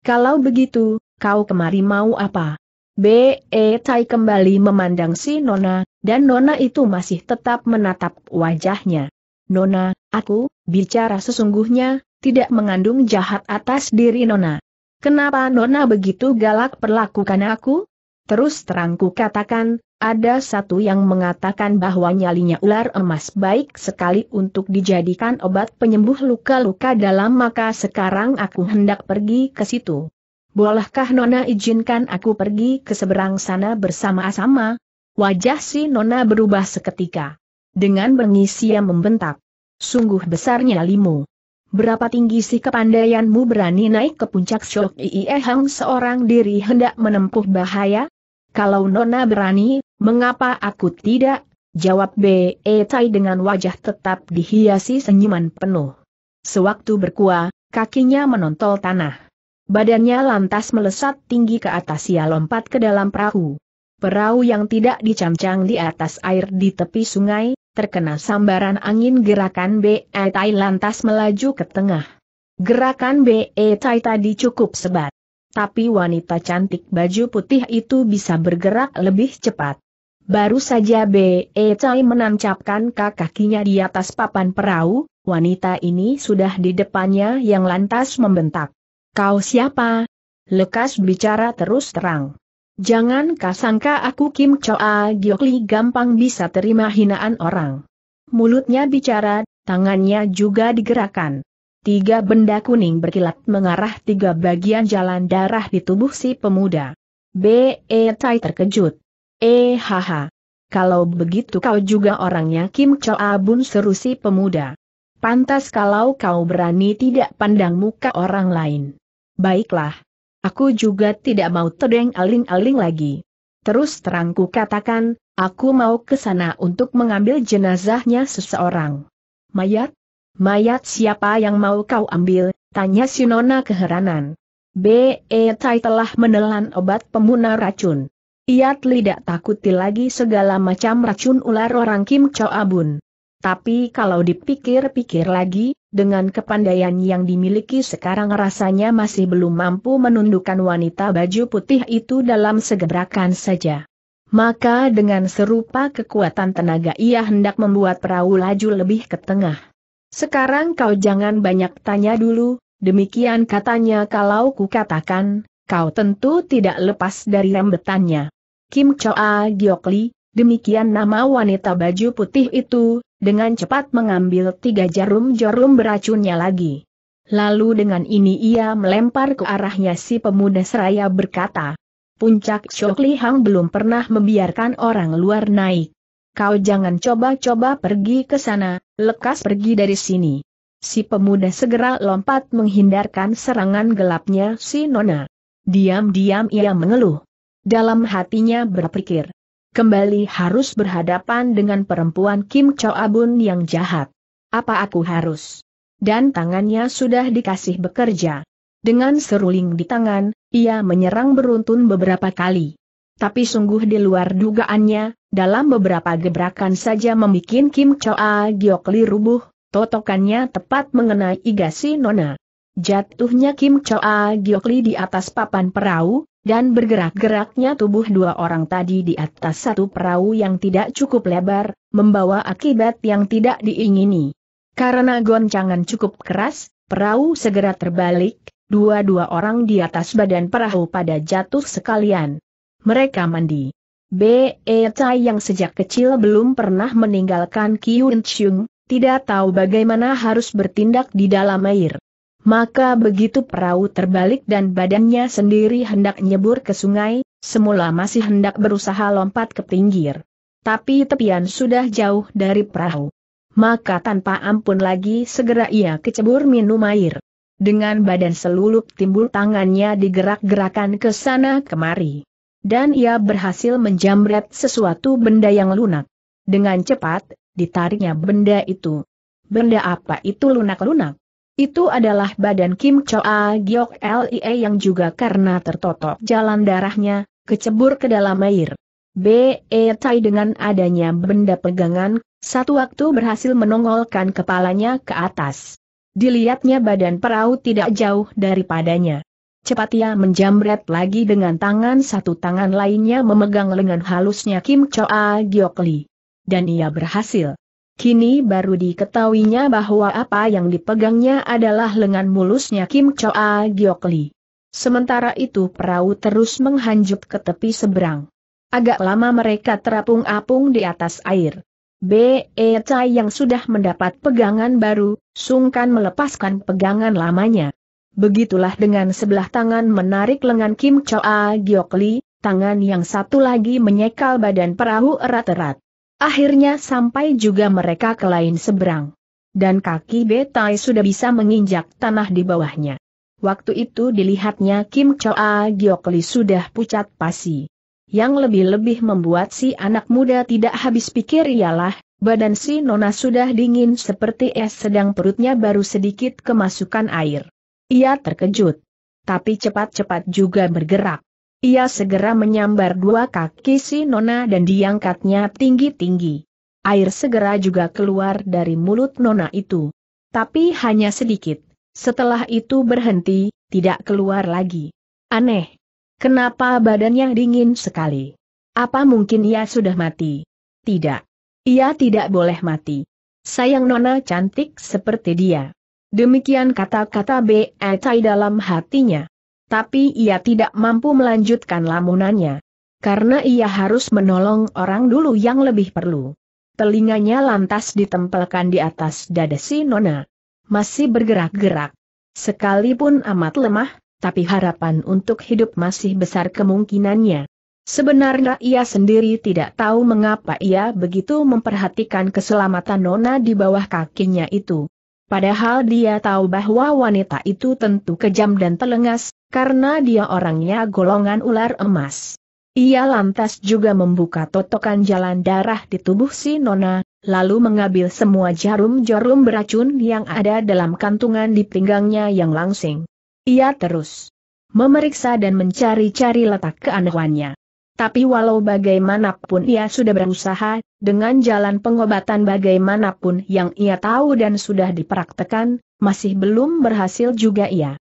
Kalau begitu, kau kemari mau apa? B. E. Tai kembali memandang si Nona, dan Nona itu masih tetap menatap wajahnya. Nona, aku, bicara sesungguhnya, tidak mengandung jahat atas diri Nona. Kenapa Nona begitu galak perlakukan aku? Terus terangku katakan, ada satu yang mengatakan bahwa nyalinya ular emas baik sekali untuk dijadikan obat penyembuh luka-luka dalam maka sekarang aku hendak pergi ke situ. Bolehkah Nona izinkan aku pergi ke seberang sana bersama-sama? Wajah si Nona berubah seketika. Dengan bengis ia membentak. Sungguh besarnya limu. Berapa tinggi si kepandaianmu berani naik ke puncak Shok Ie Hang seorang diri hendak menempuh bahaya? Kalau Nona berani, mengapa aku tidak? Jawab B. E. Tai dengan wajah tetap dihiasi senyuman penuh. Sewaktu berkuah, kakinya menontol tanah. Badannya lantas melesat tinggi ke atas ia lompat ke dalam perahu. Perahu yang tidak dicamcang di atas air di tepi sungai, terkena sambaran angin gerakan B.E. Tai lantas melaju ke tengah. Gerakan B.E. Tai tadi cukup sebat. Tapi wanita cantik baju putih itu bisa bergerak lebih cepat. Baru saja B. E. Chai menancapkan kakinya di atas papan perahu, wanita ini sudah di depannya yang lantas membentak. Kau siapa? Lekas bicara terus terang. Jangan kasangka aku Kim Choa Giokli gampang bisa terima hinaan orang. Mulutnya bicara, tangannya juga digerakkan. Tiga benda kuning berkilat mengarah tiga bagian jalan darah di tubuh si pemuda. B. E. Tai terkejut. Eh haha. Kalau begitu kau juga orangnya Kim Choa Bun seru si pemuda. Pantas kalau kau berani tidak pandang muka orang lain. Baiklah. Aku juga tidak mau tedeng aling-aling lagi. Terus terangku katakan, aku mau ke sana untuk mengambil jenazahnya seseorang. Mayat? Mayat siapa yang mau kau ambil? Tanya si Nona keheranan. B. E. Tai telah menelan obat pemunah racun. Ia tidak takuti lagi segala macam racun ular orang Kim Cho Abun. Tapi kalau dipikir-pikir lagi, dengan kepandaian yang dimiliki sekarang rasanya masih belum mampu menundukkan wanita baju putih itu dalam segebrakan saja. Maka dengan serupa kekuatan tenaga ia hendak membuat perahu laju lebih ke tengah. Sekarang kau jangan banyak tanya dulu, demikian katanya kalau kukatakan, kau tentu tidak lepas dari rembetannya. Kim Choa Giokli, demikian nama wanita baju putih itu, dengan cepat mengambil tiga jarum-jarum beracunnya lagi. Lalu dengan ini ia melempar ke arahnya si pemuda seraya berkata, Puncak Chokli Hang belum pernah membiarkan orang luar naik. Kau jangan coba-coba pergi ke sana, lekas pergi dari sini. Si pemuda segera lompat menghindarkan serangan gelapnya si Nona. Diam-diam ia mengeluh. Dalam hatinya berpikir, kembali harus berhadapan dengan perempuan Kim Cho Abun yang jahat. Apa aku harus? Dan tangannya sudah dikasih bekerja. Dengan seruling di tangan, ia menyerang beruntun beberapa kali. Tapi sungguh di luar dugaannya, dalam beberapa gebrakan saja membuat Kim Choa Giokli rubuh, totokannya tepat mengenai Igasi Nona. Jatuhnya Kim Choa Giokli di atas papan perahu, dan bergerak-geraknya tubuh dua orang tadi di atas satu perahu yang tidak cukup lebar, membawa akibat yang tidak diingini. Karena goncangan cukup keras, perahu segera terbalik, dua-dua orang di atas badan perahu pada jatuh sekalian. Mereka mandi. B. E. Chai yang sejak kecil belum pernah meninggalkan Kiun Chung, tidak tahu bagaimana harus bertindak di dalam air. Maka begitu perahu terbalik dan badannya sendiri hendak nyebur ke sungai, semula masih hendak berusaha lompat ke pinggir. Tapi tepian sudah jauh dari perahu. Maka tanpa ampun lagi segera ia kecebur minum air. Dengan badan selulup timbul tangannya digerak-gerakan ke sana kemari. Dan ia berhasil menjamret sesuatu benda yang lunak. Dengan cepat, ditariknya benda itu. Benda apa itu lunak-lunak? Itu adalah badan Kim Choa Giok Lie yang juga karena tertotok jalan darahnya, kecebur ke dalam air. B. E. Tai dengan adanya benda pegangan, satu waktu berhasil menongolkan kepalanya ke atas. Dilihatnya badan perahu tidak jauh daripadanya. Cepat ia menjamret lagi dengan tangan satu tangan lainnya memegang lengan halusnya Kim Choa Giok Li. Dan ia berhasil. Kini baru diketahuinya bahwa apa yang dipegangnya adalah lengan mulusnya Kim Choa Giok Li. Sementara itu perahu terus menghanjut ke tepi seberang. Agak lama mereka terapung-apung di atas air. B. E. Chai yang sudah mendapat pegangan baru, sungkan melepaskan pegangan lamanya. Begitulah dengan sebelah tangan menarik lengan Kim Choa Giok Li, tangan yang satu lagi menyekal badan perahu erat-erat. Akhirnya sampai juga mereka ke lain seberang. Dan kaki Betai sudah bisa menginjak tanah di bawahnya. Waktu itu dilihatnya Kim Choa Giokli sudah pucat pasi. Yang lebih-lebih membuat si anak muda tidak habis pikir ialah, badan si Nona sudah dingin seperti es sedang perutnya baru sedikit kemasukan air. Ia terkejut. Tapi cepat-cepat juga bergerak. Ia segera menyambar dua kaki si Nona dan diangkatnya tinggi-tinggi. Air segera juga keluar dari mulut Nona itu. Tapi hanya sedikit. Setelah itu berhenti, tidak keluar lagi. Aneh. Kenapa badannya dingin sekali? Apa mungkin ia sudah mati? Tidak. Ia tidak boleh mati. Sayang nona cantik seperti dia. Demikian kata-kata B. Etai dalam hatinya. Tapi ia tidak mampu melanjutkan lamunannya. Karena ia harus menolong orang dulu yang lebih perlu. Telinganya lantas ditempelkan di atas dada si nona. Masih bergerak-gerak. Sekalipun amat lemah, tapi harapan untuk hidup masih besar kemungkinannya. Sebenarnya ia sendiri tidak tahu mengapa ia begitu memperhatikan keselamatan Nona di bawah kakinya itu. Padahal dia tahu bahwa wanita itu tentu kejam dan telengas, karena dia orangnya golongan ular emas. Ia lantas juga membuka totokan jalan darah di tubuh si Nona, lalu mengambil semua jarum-jarum beracun yang ada dalam kantungan di pinggangnya yang langsing. Ia terus memeriksa dan mencari-cari letak keanehannya. Tapi walau bagaimanapun ia sudah berusaha, dengan jalan pengobatan bagaimanapun yang ia tahu dan sudah dipraktekan, masih belum berhasil juga ia.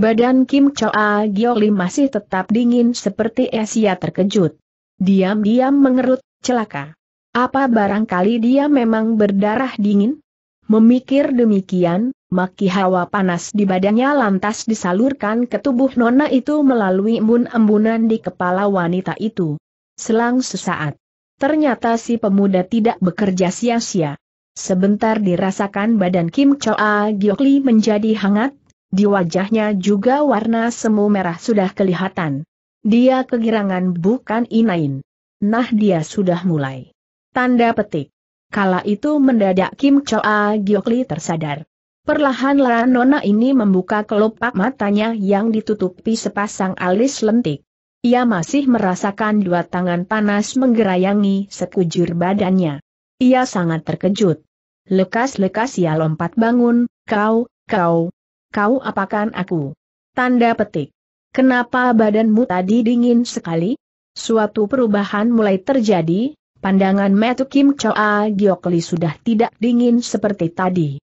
Badan Kim Choa Gioli masih tetap dingin seperti Asia terkejut. Diam-diam mengerut, celaka. Apa barangkali dia memang berdarah dingin? Memikir demikian, maki hawa panas di badannya lantas disalurkan ke tubuh nona itu melalui embun-embunan di kepala wanita itu. Selang sesaat. Ternyata si pemuda tidak bekerja sia-sia. Sebentar dirasakan badan Kim Choa Giokli menjadi hangat, di wajahnya juga warna semu merah sudah kelihatan. Dia kegirangan bukan inain. Nah dia sudah mulai. Tanda petik. Kala itu mendadak Kim Choa Giokli tersadar. Perlahan-lahan nona ini membuka kelopak matanya yang ditutupi sepasang alis lentik. Ia masih merasakan dua tangan panas menggerayangi sekujur badannya. Ia sangat terkejut. Lekas-lekas ia lompat bangun, kau, kau, kau apakan aku? Tanda petik. Kenapa badanmu tadi dingin sekali? Suatu perubahan mulai terjadi, pandangan Metu Kim Choa Giokli sudah tidak dingin seperti tadi.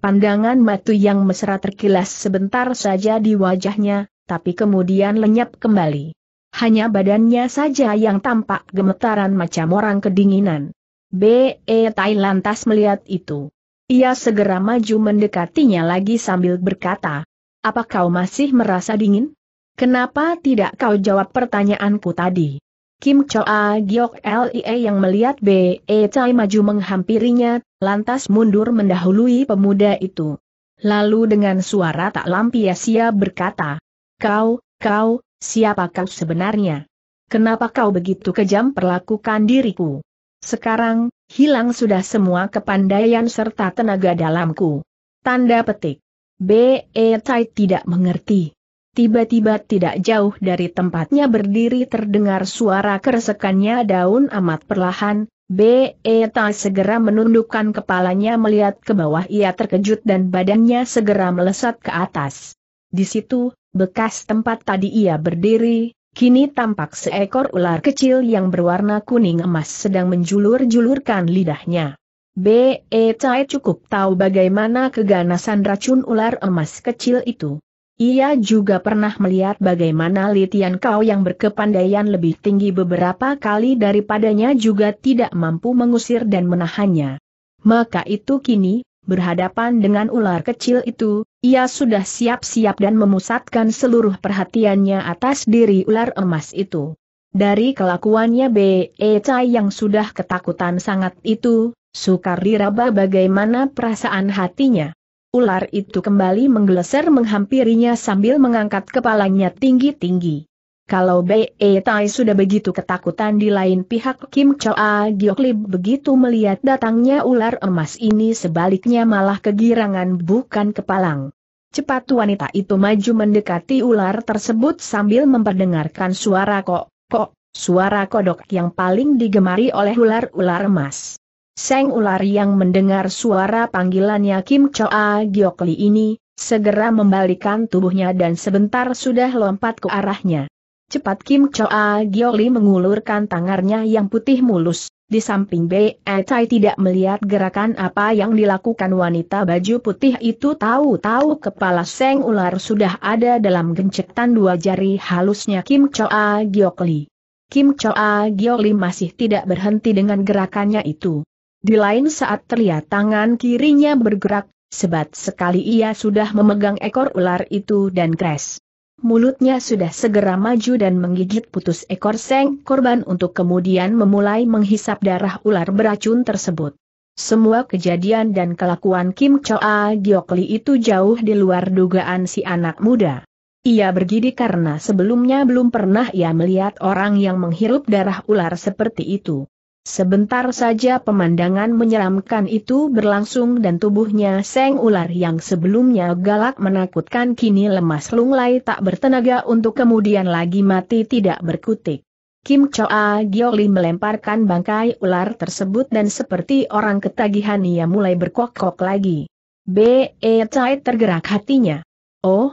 Pandangan matu yang mesra terkilas sebentar saja di wajahnya, tapi kemudian lenyap kembali. Hanya badannya saja yang tampak gemetaran macam orang kedinginan. B.E. Tai lantas melihat itu. Ia segera maju mendekatinya lagi sambil berkata, Apa kau masih merasa dingin? Kenapa tidak kau jawab pertanyaanku tadi? Kim Choa Giok Lie yang melihat B. E. Chai maju menghampirinya, lantas mundur mendahului pemuda itu. Lalu dengan suara tak lampiasia berkata, Kau, kau, siapa kau sebenarnya? Kenapa kau begitu kejam perlakukan diriku? Sekarang, hilang sudah semua kepandaian serta tenaga dalamku. Tanda petik. B. E. Chai tidak mengerti. Tiba-tiba tidak jauh dari tempatnya berdiri terdengar suara keresekannya daun amat perlahan, B. Eta segera menundukkan kepalanya melihat ke bawah ia terkejut dan badannya segera melesat ke atas. Di situ, bekas tempat tadi ia berdiri, kini tampak seekor ular kecil yang berwarna kuning emas sedang menjulur-julurkan lidahnya. B. Eta cukup tahu bagaimana keganasan racun ular emas kecil itu. Ia juga pernah melihat bagaimana Litian Kau yang berkepandaian lebih tinggi beberapa kali daripadanya juga tidak mampu mengusir dan menahannya. Maka itu kini, berhadapan dengan ular kecil itu, ia sudah siap-siap dan memusatkan seluruh perhatiannya atas diri ular emas itu. Dari kelakuannya B. E. Chai yang sudah ketakutan sangat itu, sukar diraba bagaimana perasaan hatinya. Ular itu kembali menggeleser menghampirinya sambil mengangkat kepalanya tinggi-tinggi. Kalau Bei Tai sudah begitu ketakutan di lain pihak Kim Choa Giokli begitu melihat datangnya ular emas ini sebaliknya malah kegirangan bukan kepalang. Cepat wanita itu maju mendekati ular tersebut sambil memperdengarkan suara kok, kok, suara kodok yang paling digemari oleh ular-ular emas. Seng ular yang mendengar suara panggilannya Kim Choa Giokli ini, segera membalikan tubuhnya dan sebentar sudah lompat ke arahnya. Cepat Kim Choa Giokli mengulurkan tangannya yang putih mulus, di samping B. Tai tidak melihat gerakan apa yang dilakukan wanita baju putih itu tahu-tahu kepala Seng ular sudah ada dalam gencetan dua jari halusnya Kim Choa Giokli. Kim Choa Gioli masih tidak berhenti dengan gerakannya itu. Di lain saat terlihat tangan kirinya bergerak, sebat sekali ia sudah memegang ekor ular itu dan kres. Mulutnya sudah segera maju dan menggigit putus ekor seng korban untuk kemudian memulai menghisap darah ular beracun tersebut. Semua kejadian dan kelakuan Kim Choa Giokli itu jauh di luar dugaan si anak muda. Ia bergidi karena sebelumnya belum pernah ia melihat orang yang menghirup darah ular seperti itu. Sebentar saja pemandangan menyeramkan itu berlangsung dan tubuhnya Seng Ular yang sebelumnya galak menakutkan kini lemas lunglai tak bertenaga untuk kemudian lagi mati tidak berkutik. Kim Choa Gioli melemparkan bangkai ular tersebut dan seperti orang ketagihan ia mulai berkokok lagi. B. E. Chai tergerak hatinya. Oh,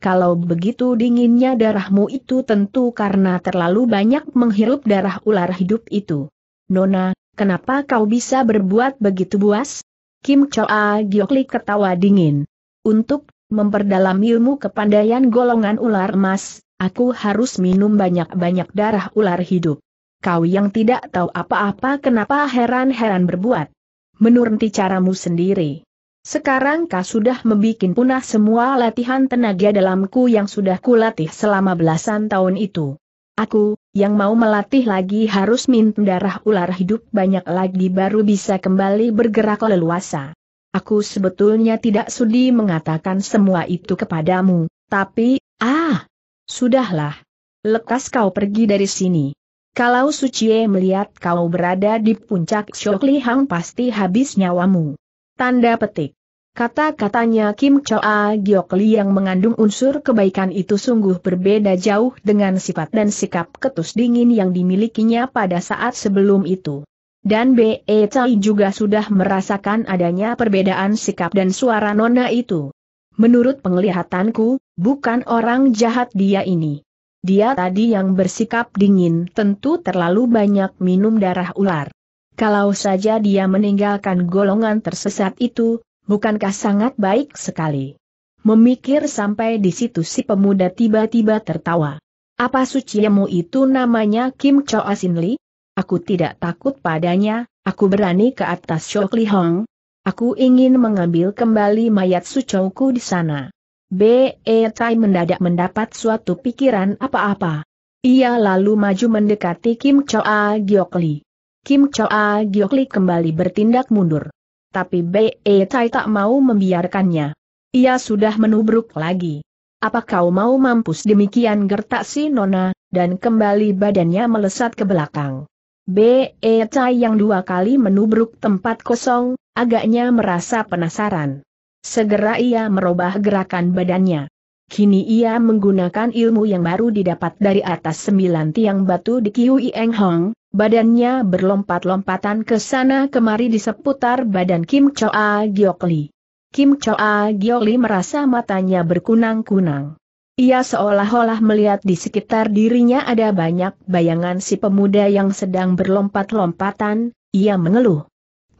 kalau begitu dinginnya darahmu itu tentu karena terlalu banyak menghirup darah ular hidup itu. Nona, kenapa kau bisa berbuat begitu buas? Kim Choa Giokli ketawa dingin. Untuk memperdalam ilmu kepandaian golongan ular emas, aku harus minum banyak-banyak darah ular hidup. Kau yang tidak tahu apa-apa kenapa heran-heran berbuat. Menurunti caramu sendiri. Sekarang kau sudah membuat punah semua latihan tenaga dalamku yang sudah kulatih selama belasan tahun itu. Aku, yang mau melatih lagi harus minta darah ular hidup banyak lagi baru bisa kembali bergerak leluasa. Aku sebetulnya tidak sudi mengatakan semua itu kepadamu, tapi, ah, sudahlah. Lekas kau pergi dari sini. Kalau Sucie melihat kau berada di puncak Shokli Hang pasti habis nyawamu. Tanda petik. Kata-katanya Kim Choa Giok Li yang mengandung unsur kebaikan itu sungguh berbeda jauh dengan sifat dan sikap ketus dingin yang dimilikinya pada saat sebelum itu. Dan B.E. Chai juga sudah merasakan adanya perbedaan sikap dan suara nona itu. Menurut penglihatanku, bukan orang jahat dia ini. Dia tadi yang bersikap dingin tentu terlalu banyak minum darah ular. Kalau saja dia meninggalkan golongan tersesat itu, bukankah sangat baik sekali? Memikir sampai di situ si pemuda tiba-tiba tertawa. Apa suciamu itu namanya Kim Cho Asin Li? Aku tidak takut padanya, aku berani ke atas Shok Li Hong. Aku ingin mengambil kembali mayat sucauku di sana. B. E. Tai mendadak mendapat suatu pikiran apa-apa. Ia lalu maju mendekati Kim Choa Giok Li. Kim Choa Giok Li kembali bertindak mundur tapi B.E. Tai tak mau membiarkannya. Ia sudah menubruk lagi. Apa kau mau mampus demikian gertak si Nona, dan kembali badannya melesat ke belakang. B.E. Tai yang dua kali menubruk tempat kosong, agaknya merasa penasaran. Segera ia merubah gerakan badannya. Kini ia menggunakan ilmu yang baru didapat dari atas sembilan tiang batu di Kiu Eng Hong, badannya berlompat-lompatan ke sana kemari di seputar badan Kim Choa Giok Li. Kim Choa Giok Li merasa matanya berkunang-kunang. Ia seolah-olah melihat di sekitar dirinya ada banyak bayangan si pemuda yang sedang berlompat-lompatan, ia mengeluh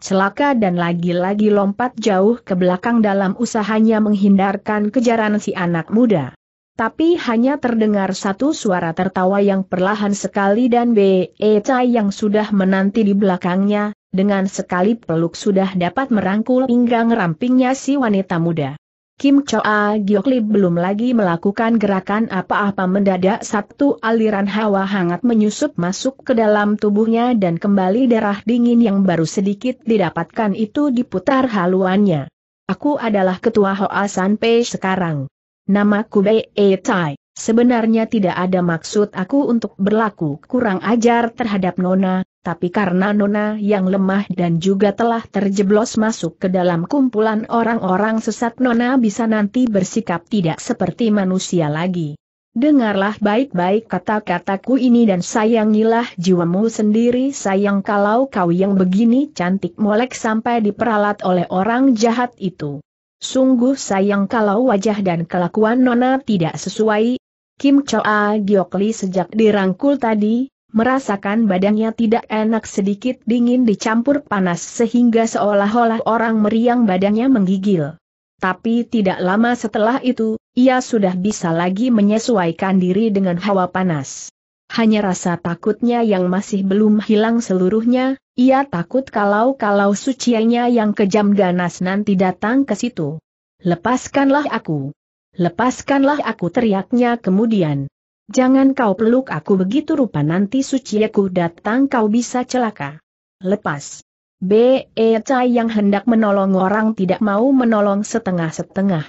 celaka dan lagi-lagi lompat jauh ke belakang dalam usahanya menghindarkan kejaran si anak muda. Tapi hanya terdengar satu suara tertawa yang perlahan sekali dan B.E. Chai yang sudah menanti di belakangnya, dengan sekali peluk sudah dapat merangkul pinggang rampingnya si wanita muda. Kim Choa Giokli belum lagi melakukan gerakan apa-apa mendadak satu aliran hawa hangat menyusup masuk ke dalam tubuhnya dan kembali darah dingin yang baru sedikit didapatkan itu diputar haluannya. Aku adalah ketua Hoa San Pei sekarang. Namaku Bei E Tai. Sebenarnya tidak ada maksud aku untuk berlaku kurang ajar terhadap Nona, tapi karena Nona yang lemah dan juga telah terjeblos masuk ke dalam kumpulan orang-orang sesat Nona bisa nanti bersikap tidak seperti manusia lagi. Dengarlah baik-baik kata-kataku ini dan sayangilah jiwamu sendiri sayang kalau kau yang begini cantik molek sampai diperalat oleh orang jahat itu. Sungguh sayang kalau wajah dan kelakuan Nona tidak sesuai. Kim Choa Giokli sejak dirangkul tadi, merasakan badannya tidak enak sedikit dingin dicampur panas sehingga seolah-olah orang meriang badannya menggigil. Tapi tidak lama setelah itu, ia sudah bisa lagi menyesuaikan diri dengan hawa panas. Hanya rasa takutnya yang masih belum hilang seluruhnya, ia takut kalau-kalau sucianya yang kejam ganas nanti datang ke situ. Lepaskanlah aku. Lepaskanlah aku teriaknya kemudian. Jangan kau peluk aku begitu rupa nanti suciaku datang kau bisa celaka. Lepas. B. E. yang hendak menolong orang tidak mau menolong setengah-setengah.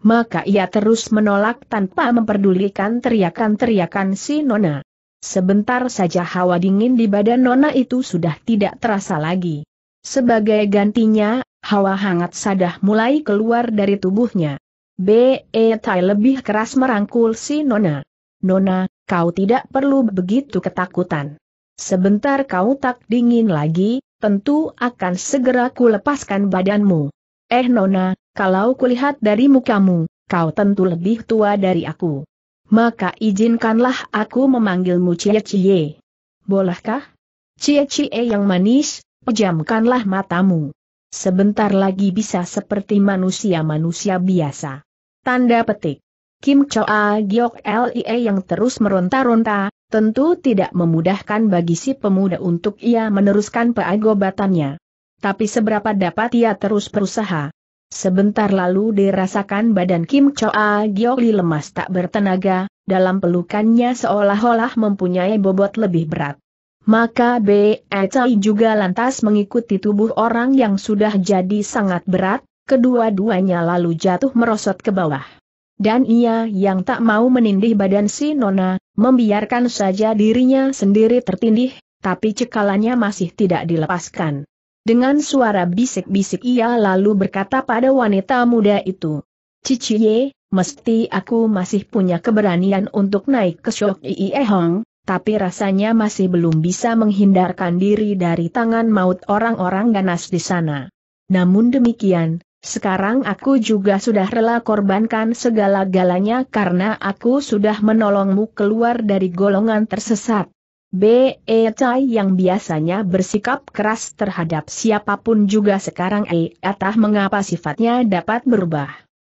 Maka ia terus menolak tanpa memperdulikan teriakan-teriakan si Nona. Sebentar saja hawa dingin di badan nona itu sudah tidak terasa lagi. Sebagai gantinya, hawa hangat sadah mulai keluar dari tubuhnya. B. E. Tai lebih keras merangkul si nona. Nona, kau tidak perlu begitu ketakutan. Sebentar kau tak dingin lagi, tentu akan segera kulepaskan badanmu. Eh Nona, kalau kulihat dari mukamu, kau tentu lebih tua dari aku maka izinkanlah aku memanggilmu Cie-Cie. Bolehkah? Cie-Cie yang manis, pejamkanlah matamu. Sebentar lagi bisa seperti manusia-manusia biasa. Tanda petik. Kim Choa Giok Lie yang terus meronta-ronta, tentu tidak memudahkan bagi si pemuda untuk ia meneruskan peagobatannya. Tapi seberapa dapat ia terus berusaha, Sebentar lalu dirasakan badan Kim Choa Giokli lemas tak bertenaga, dalam pelukannya seolah-olah mempunyai bobot lebih berat. Maka B. Echai juga lantas mengikuti tubuh orang yang sudah jadi sangat berat, kedua-duanya lalu jatuh merosot ke bawah. Dan ia yang tak mau menindih badan si Nona, membiarkan saja dirinya sendiri tertindih, tapi cekalannya masih tidak dilepaskan. Dengan suara bisik-bisik ia lalu berkata pada wanita muda itu. Cicie, mesti aku masih punya keberanian untuk naik ke Shok Ie Hong, tapi rasanya masih belum bisa menghindarkan diri dari tangan maut orang-orang ganas di sana. Namun demikian, sekarang aku juga sudah rela korbankan segala-galanya karena aku sudah menolongmu keluar dari golongan tersesat. B. E. Chai yang biasanya bersikap keras terhadap siapa pun juga sekarang E. Atah mengapa sifatnya dapat berubah.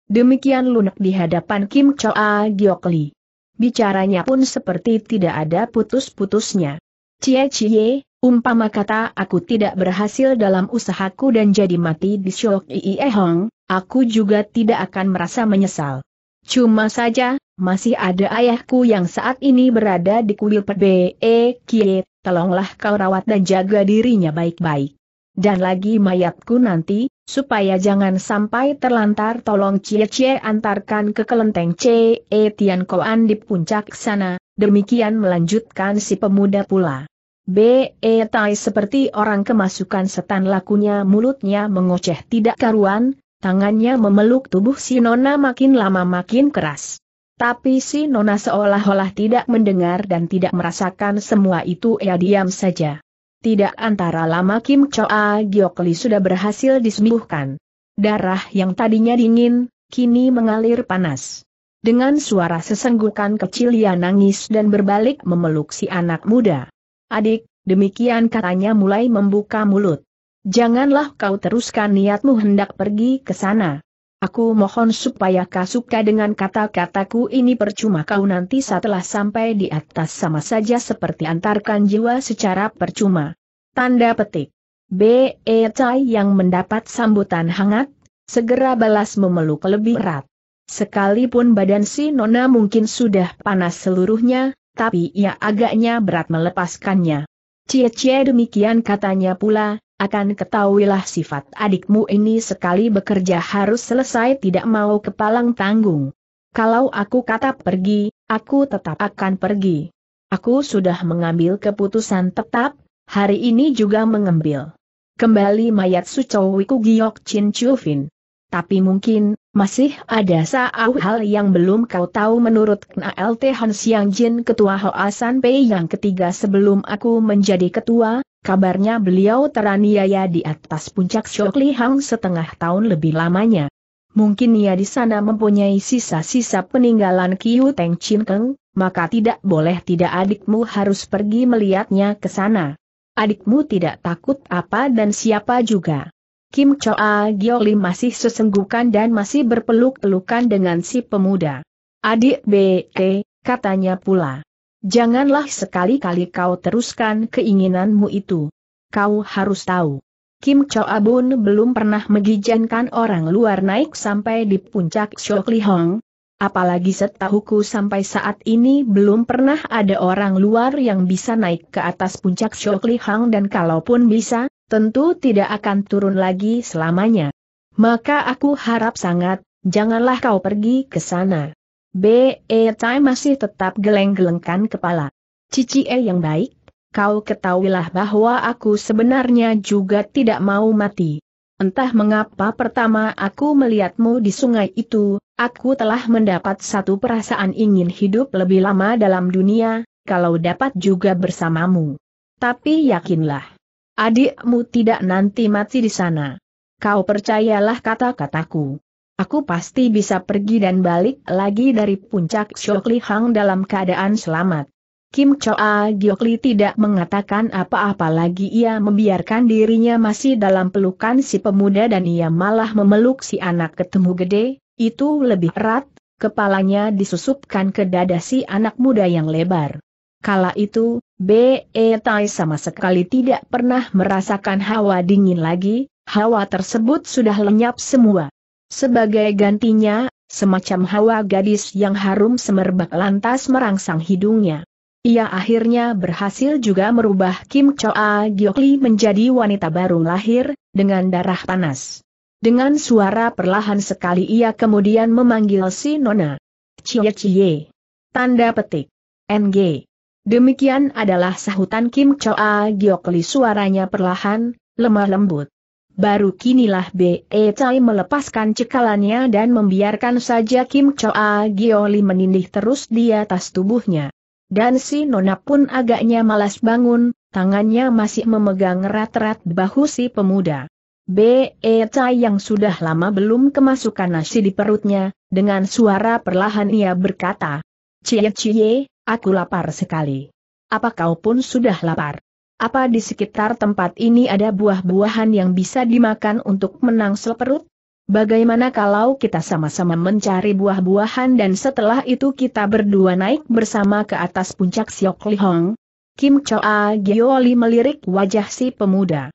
Demikian lunak di hadapan Kim Choa Giok Li. Bicaranya pun seperti tidak ada putus-putusnya. Cie Cie, umpama kata aku tidak berhasil dalam usahaku dan jadi mati di Shok Ii Hong, aku juga tidak akan merasa menyesal. Cuma saja, masih ada ayahku yang saat ini berada di kuil PBE Kie, tolonglah kau rawat dan jaga dirinya baik-baik. Dan lagi mayatku nanti, supaya jangan sampai terlantar tolong Cie-Cie antarkan ke kelenteng C. E Tian Koan di puncak sana, demikian melanjutkan si pemuda pula. B. E Tai seperti orang kemasukan setan lakunya mulutnya mengoceh tidak karuan, Tangannya memeluk tubuh si Nona makin lama makin keras. Tapi si Nona seolah-olah tidak mendengar dan tidak merasakan semua itu ia diam saja. Tidak antara lama Kim Choa Giokli sudah berhasil disembuhkan. Darah yang tadinya dingin, kini mengalir panas. Dengan suara sesenggukan kecil ia nangis dan berbalik memeluk si anak muda. Adik, demikian katanya mulai membuka mulut. Janganlah kau teruskan niatmu hendak pergi ke sana. Aku mohon supaya kau suka dengan kata-kataku ini percuma kau nanti setelah sampai di atas sama saja seperti antarkan jiwa secara percuma. Tanda petik. B. E. Chai yang mendapat sambutan hangat, segera balas memeluk lebih erat. Sekalipun badan si Nona mungkin sudah panas seluruhnya, tapi ia agaknya berat melepaskannya. Cie-cie demikian katanya pula, akan ketahuilah sifat adikmu ini sekali bekerja harus selesai tidak mau kepalang tanggung. Kalau aku kata pergi, aku tetap akan pergi. Aku sudah mengambil keputusan tetap, hari ini juga mengambil. Kembali mayat Sucowiku Giok Chin Chufin. Tapi mungkin, masih ada satu hal yang belum kau tahu menurut Kna LT Han Siang Jin Ketua Hoasan Pei yang ketiga sebelum aku menjadi ketua, Kabarnya beliau teraniaya di atas puncak Shok Li Hang setengah tahun lebih lamanya. Mungkin ia di sana mempunyai sisa-sisa peninggalan Kiu Teng Chin Keng, maka tidak boleh tidak adikmu harus pergi melihatnya ke sana. Adikmu tidak takut apa dan siapa juga. Kim Choa Gioli masih sesenggukan dan masih berpeluk-pelukan dengan si pemuda. Adik B.E., katanya pula. Janganlah sekali-kali kau teruskan keinginanmu itu. Kau harus tahu. Kim Cho Abun belum pernah mengizinkan orang luar naik sampai di puncak Shok Li Hong. Apalagi setahuku sampai saat ini belum pernah ada orang luar yang bisa naik ke atas puncak Shok Li Hong dan kalaupun bisa, tentu tidak akan turun lagi selamanya. Maka aku harap sangat, janganlah kau pergi ke sana. B. E. Tai masih tetap geleng-gelengkan kepala. Cici E yang baik, kau ketahuilah bahwa aku sebenarnya juga tidak mau mati. Entah mengapa pertama aku melihatmu di sungai itu, aku telah mendapat satu perasaan ingin hidup lebih lama dalam dunia, kalau dapat juga bersamamu. Tapi yakinlah, adikmu tidak nanti mati di sana. Kau percayalah kata-kataku. Aku pasti bisa pergi dan balik lagi dari puncak Shokli Hang dalam keadaan selamat. Kim Choa Giokli tidak mengatakan apa-apa lagi ia membiarkan dirinya masih dalam pelukan si pemuda dan ia malah memeluk si anak ketemu gede, itu lebih erat, kepalanya disusupkan ke dada si anak muda yang lebar. Kala itu, B. E. Tai sama sekali tidak pernah merasakan hawa dingin lagi, hawa tersebut sudah lenyap semua. Sebagai gantinya, semacam hawa gadis yang harum semerbak lantas merangsang hidungnya. Ia akhirnya berhasil juga merubah Kim Choa Giokli menjadi wanita baru lahir, dengan darah panas. Dengan suara perlahan sekali ia kemudian memanggil si Nona. Cie Cie. Tanda petik. NG. Demikian adalah sahutan Kim Choa Giokli suaranya perlahan, lemah lembut. Baru kinilah B.E. Chai melepaskan cekalannya dan membiarkan saja Kim Choa Gioli menindih terus di atas tubuhnya. Dan si Nona pun agaknya malas bangun, tangannya masih memegang erat-erat bahu si pemuda. B.E. Chai yang sudah lama belum kemasukan nasi di perutnya, dengan suara perlahan ia berkata, Cie Cie, aku lapar sekali. Apa kau pun sudah lapar? Apa di sekitar tempat ini ada buah-buahan yang bisa dimakan untuk menangsel perut? Bagaimana kalau kita sama-sama mencari buah-buahan dan setelah itu kita berdua naik bersama ke atas puncak Siok Lihong? Kim Choa Gioli melirik wajah si pemuda.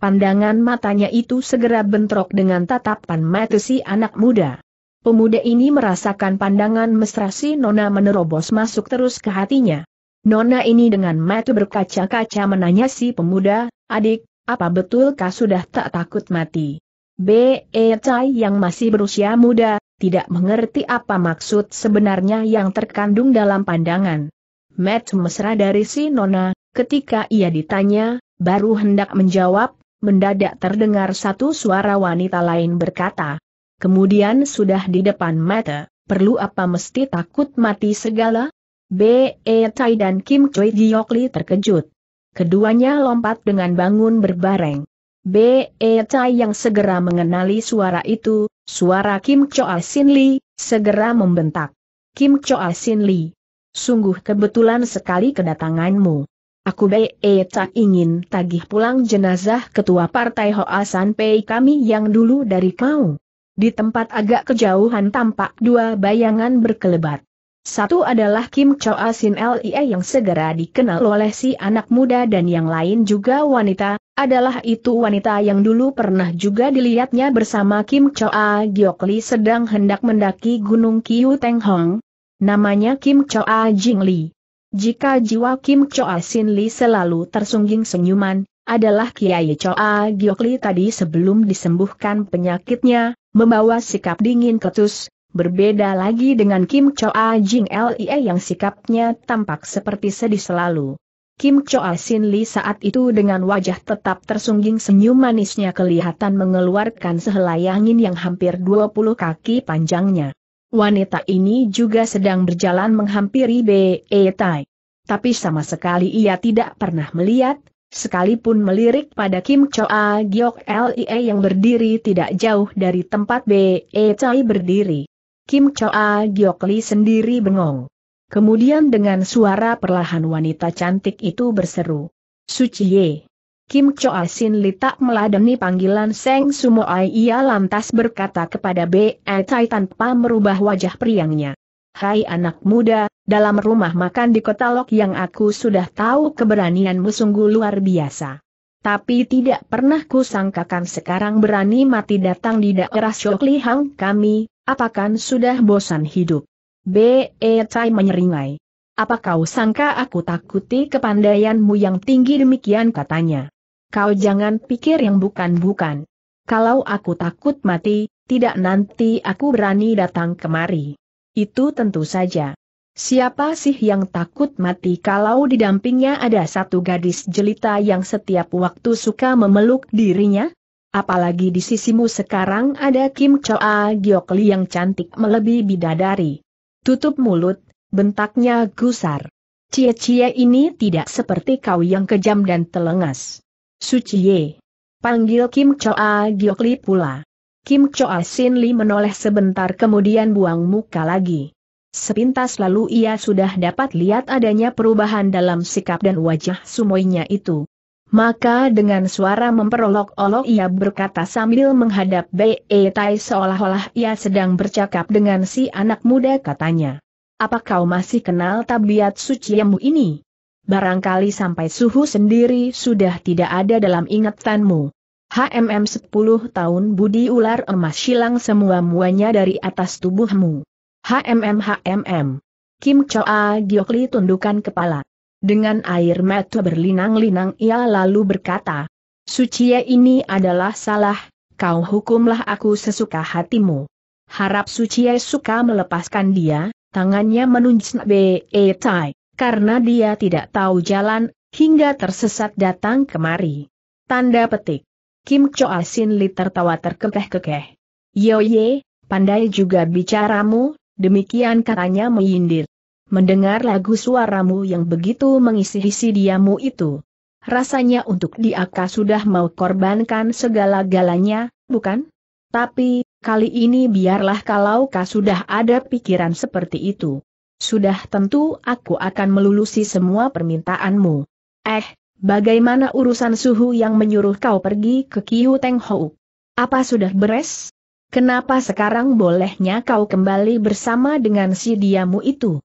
Pandangan matanya itu segera bentrok dengan tatapan mata si anak muda. Pemuda ini merasakan pandangan mesra si Nona menerobos masuk terus ke hatinya. Nona ini dengan mata berkaca-kaca menanya si pemuda, adik, apa betul kau sudah tak takut mati? B. E. Chai yang masih berusia muda, tidak mengerti apa maksud sebenarnya yang terkandung dalam pandangan. Matt mesra dari si Nona, ketika ia ditanya, baru hendak menjawab, mendadak terdengar satu suara wanita lain berkata. Kemudian sudah di depan mata, perlu apa mesti takut mati segala? B. E. Tai dan Kim Choi Giokli terkejut. Keduanya lompat dengan bangun berbareng. B. E. Tai yang segera mengenali suara itu, suara Kim Choa Sin Lee, segera membentak. Kim Choa Sin Lee. Sungguh kebetulan sekali kedatanganmu. Aku B. E. Tai ingin tagih pulang jenazah ketua partai Hoa San Pei kami yang dulu dari kau. Di tempat agak kejauhan tampak dua bayangan berkelebat. Satu adalah Kim Choa Sin Lie yang segera dikenal oleh si anak muda dan yang lain juga wanita, adalah itu wanita yang dulu pernah juga dilihatnya bersama Kim Choa Li sedang hendak mendaki Gunung Kiu Teng Hong. Namanya Kim Choa Jing Li. Jika jiwa Kim Choa Sin Li selalu tersungging senyuman, adalah Kiai Choa Li tadi sebelum disembuhkan penyakitnya, membawa sikap dingin ketus, Berbeda lagi dengan Kim Choa Jing Lie yang sikapnya tampak seperti sedih selalu. Kim Choa Sin Li saat itu dengan wajah tetap tersungging senyum manisnya kelihatan mengeluarkan sehelai angin yang hampir 20 kaki panjangnya. Wanita ini juga sedang berjalan menghampiri B.E. Tai. Tapi sama sekali ia tidak pernah melihat, sekalipun melirik pada Kim Choa Giok Lie yang berdiri tidak jauh dari tempat B.E. Tai berdiri. Kim Choa Giok Li sendiri bengong. Kemudian dengan suara perlahan wanita cantik itu berseru. Suci Ye. Kim Choa Sin Li tak meladeni panggilan Seng Sumoai ia lantas berkata kepada B. E Tai tanpa merubah wajah priangnya. Hai anak muda, dalam rumah makan di kota Lok yang aku sudah tahu keberanianmu sungguh luar biasa. Tapi tidak pernah kusangkakan sekarang berani mati datang di daerah Hang kami, apakan sudah bosan hidup. B. E. Chai menyeringai. Apa kau sangka aku takuti kepandaianmu yang tinggi demikian katanya. Kau jangan pikir yang bukan-bukan. Kalau aku takut mati, tidak nanti aku berani datang kemari. Itu tentu saja. Siapa sih yang takut mati kalau di dampingnya ada satu gadis jelita yang setiap waktu suka memeluk dirinya? Apalagi di sisimu sekarang ada Kim Choa Giok Li yang cantik melebihi bidadari. Tutup mulut, bentaknya gusar. Cie-cie ini tidak seperti kau yang kejam dan telengas. Sucie. Panggil Kim Choa Giok Li pula. Kim Choa Sin Li menoleh sebentar kemudian buang muka lagi. Sepintas lalu ia sudah dapat lihat adanya perubahan dalam sikap dan wajah sumoinya itu. Maka dengan suara memperolok-olok ia berkata sambil menghadap B.E. Tai seolah-olah ia sedang bercakap dengan si anak muda katanya. Apa kau masih kenal tabiat suciamu ini? Barangkali sampai suhu sendiri sudah tidak ada dalam ingatanmu. HMM 10 tahun budi ular emas silang semua muanya dari atas tubuhmu. HMM HMM. Kim Choa Giok Li tundukkan kepala. Dengan air mata berlinang-linang ia lalu berkata, Sucia ini adalah salah, kau hukumlah aku sesuka hatimu. Harap Sucia suka melepaskan dia, tangannya menunjuk B. E. Tai, karena dia tidak tahu jalan, hingga tersesat datang kemari. Tanda petik. Kim Choa Sin Li tertawa terkekeh-kekeh. Yo ye, pandai juga bicaramu, Demikian katanya menyindir. Mendengar lagu suaramu yang begitu mengisi-isi diamu itu. Rasanya untuk diaka sudah mau korbankan segala-galanya, bukan? Tapi, kali ini biarlah kalau kau sudah ada pikiran seperti itu. Sudah tentu aku akan melulusi semua permintaanmu. Eh, bagaimana urusan suhu yang menyuruh kau pergi ke Kiu Teng Hou? Apa sudah beres? Kenapa sekarang bolehnya kau kembali bersama dengan si diamu itu?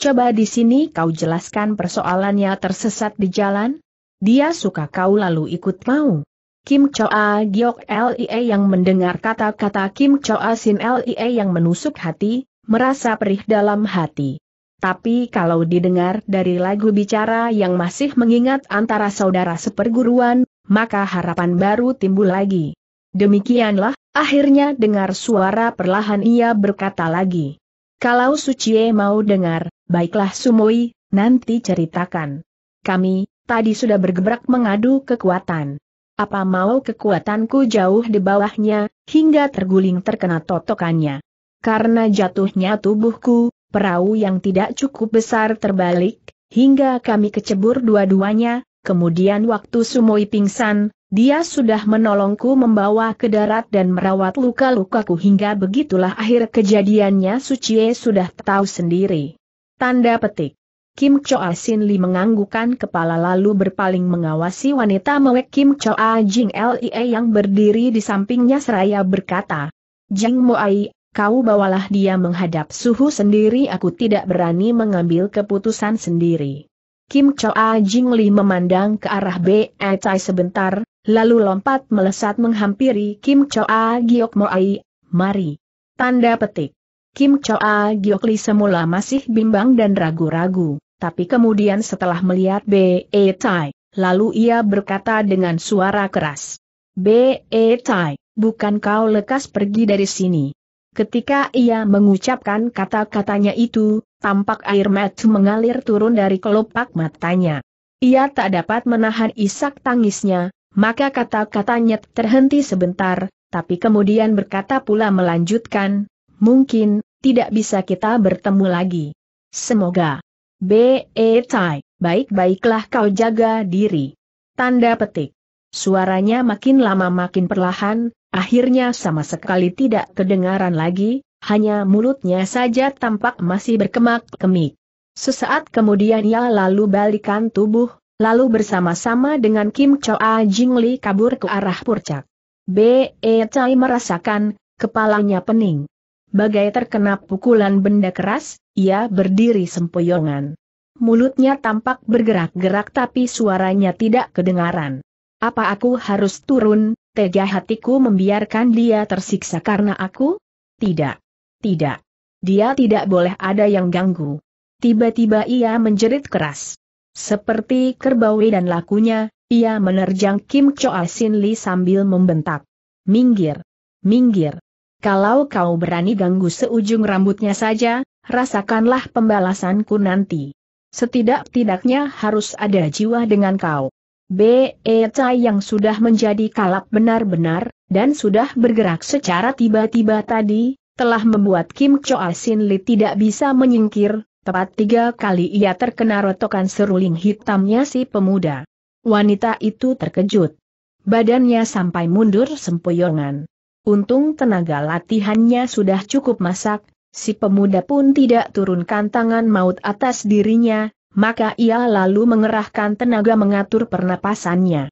Coba di sini kau jelaskan persoalannya tersesat di jalan? Dia suka kau lalu ikut mau. Kim Choa Giok Lie yang mendengar kata-kata Kim Choa Sin Lie yang menusuk hati, merasa perih dalam hati. Tapi kalau didengar dari lagu bicara yang masih mengingat antara saudara seperguruan, maka harapan baru timbul lagi. Demikianlah, akhirnya dengar suara perlahan ia berkata lagi. Kalau Sucie mau dengar, baiklah Sumoi, nanti ceritakan. Kami, tadi sudah bergebrak mengadu kekuatan. Apa mau kekuatanku jauh di bawahnya, hingga terguling terkena totokannya. Karena jatuhnya tubuhku, perahu yang tidak cukup besar terbalik, hingga kami kecebur dua-duanya, kemudian waktu Sumoi pingsan, dia sudah menolongku membawa ke darat dan merawat luka-lukaku hingga begitulah akhir kejadiannya Sucie sudah tahu sendiri. Tanda petik. Kim Choa Sin Li menganggukkan kepala lalu berpaling mengawasi wanita mewek Kim Choa Jing Lie yang berdiri di sampingnya seraya berkata, Jing Moai, kau bawalah dia menghadap suhu sendiri aku tidak berani mengambil keputusan sendiri. Kim Choa Jing Li memandang ke arah B. E Chai sebentar, lalu lompat melesat menghampiri Kim Choa Giok Moai, mari. Tanda petik. Kim Choa Giok Li semula masih bimbang dan ragu-ragu, tapi kemudian setelah melihat B. E Tai, lalu ia berkata dengan suara keras. B. E Tai, bukan kau lekas pergi dari sini. Ketika ia mengucapkan kata-katanya itu, tampak air mata mengalir turun dari kelopak matanya. Ia tak dapat menahan isak tangisnya, maka kata-katanya terhenti sebentar, tapi kemudian berkata pula melanjutkan, mungkin, tidak bisa kita bertemu lagi. Semoga. B. E. Tai, baik-baiklah kau jaga diri. Tanda petik. Suaranya makin lama makin perlahan, akhirnya sama sekali tidak kedengaran lagi, hanya mulutnya saja tampak masih berkemak-kemik. Sesaat kemudian ia lalu balikan tubuh, lalu bersama-sama dengan Kim Choa Jing Li kabur ke arah Purcak. B. E. Chai merasakan, kepalanya pening. bagai terkena pukulan benda keras, ia berdiri sempoyongan. Mulutnya tampak bergerak-gerak tapi suaranya tidak kedengaran. Apa aku harus turun, tega hatiku membiarkan dia tersiksa karena aku? Tidak. Tidak. Dia tidak boleh ada yang ganggu. Tiba-tiba ia menjerit keras. Seperti kerbau dan lakunya, ia menerjang Kim Choa Sin Li sambil membentak. Minggir. Minggir. Kalau kau berani ganggu seujung rambutnya saja, rasakanlah pembalasanku nanti. Setidak-tidaknya harus ada jiwa dengan kau. B. E. Chai yang sudah menjadi kalap benar-benar, dan sudah bergerak secara tiba-tiba tadi, telah membuat Kim Choa Sin Li tidak bisa menyingkir, tepat tiga kali ia terkena rotokan seruling hitamnya si pemuda. Wanita itu terkejut. Badannya sampai mundur sempoyongan. Untung tenaga latihannya sudah cukup masak, si pemuda pun tidak turunkan tangan maut atas dirinya, maka ia lalu mengerahkan tenaga mengatur pernapasannya.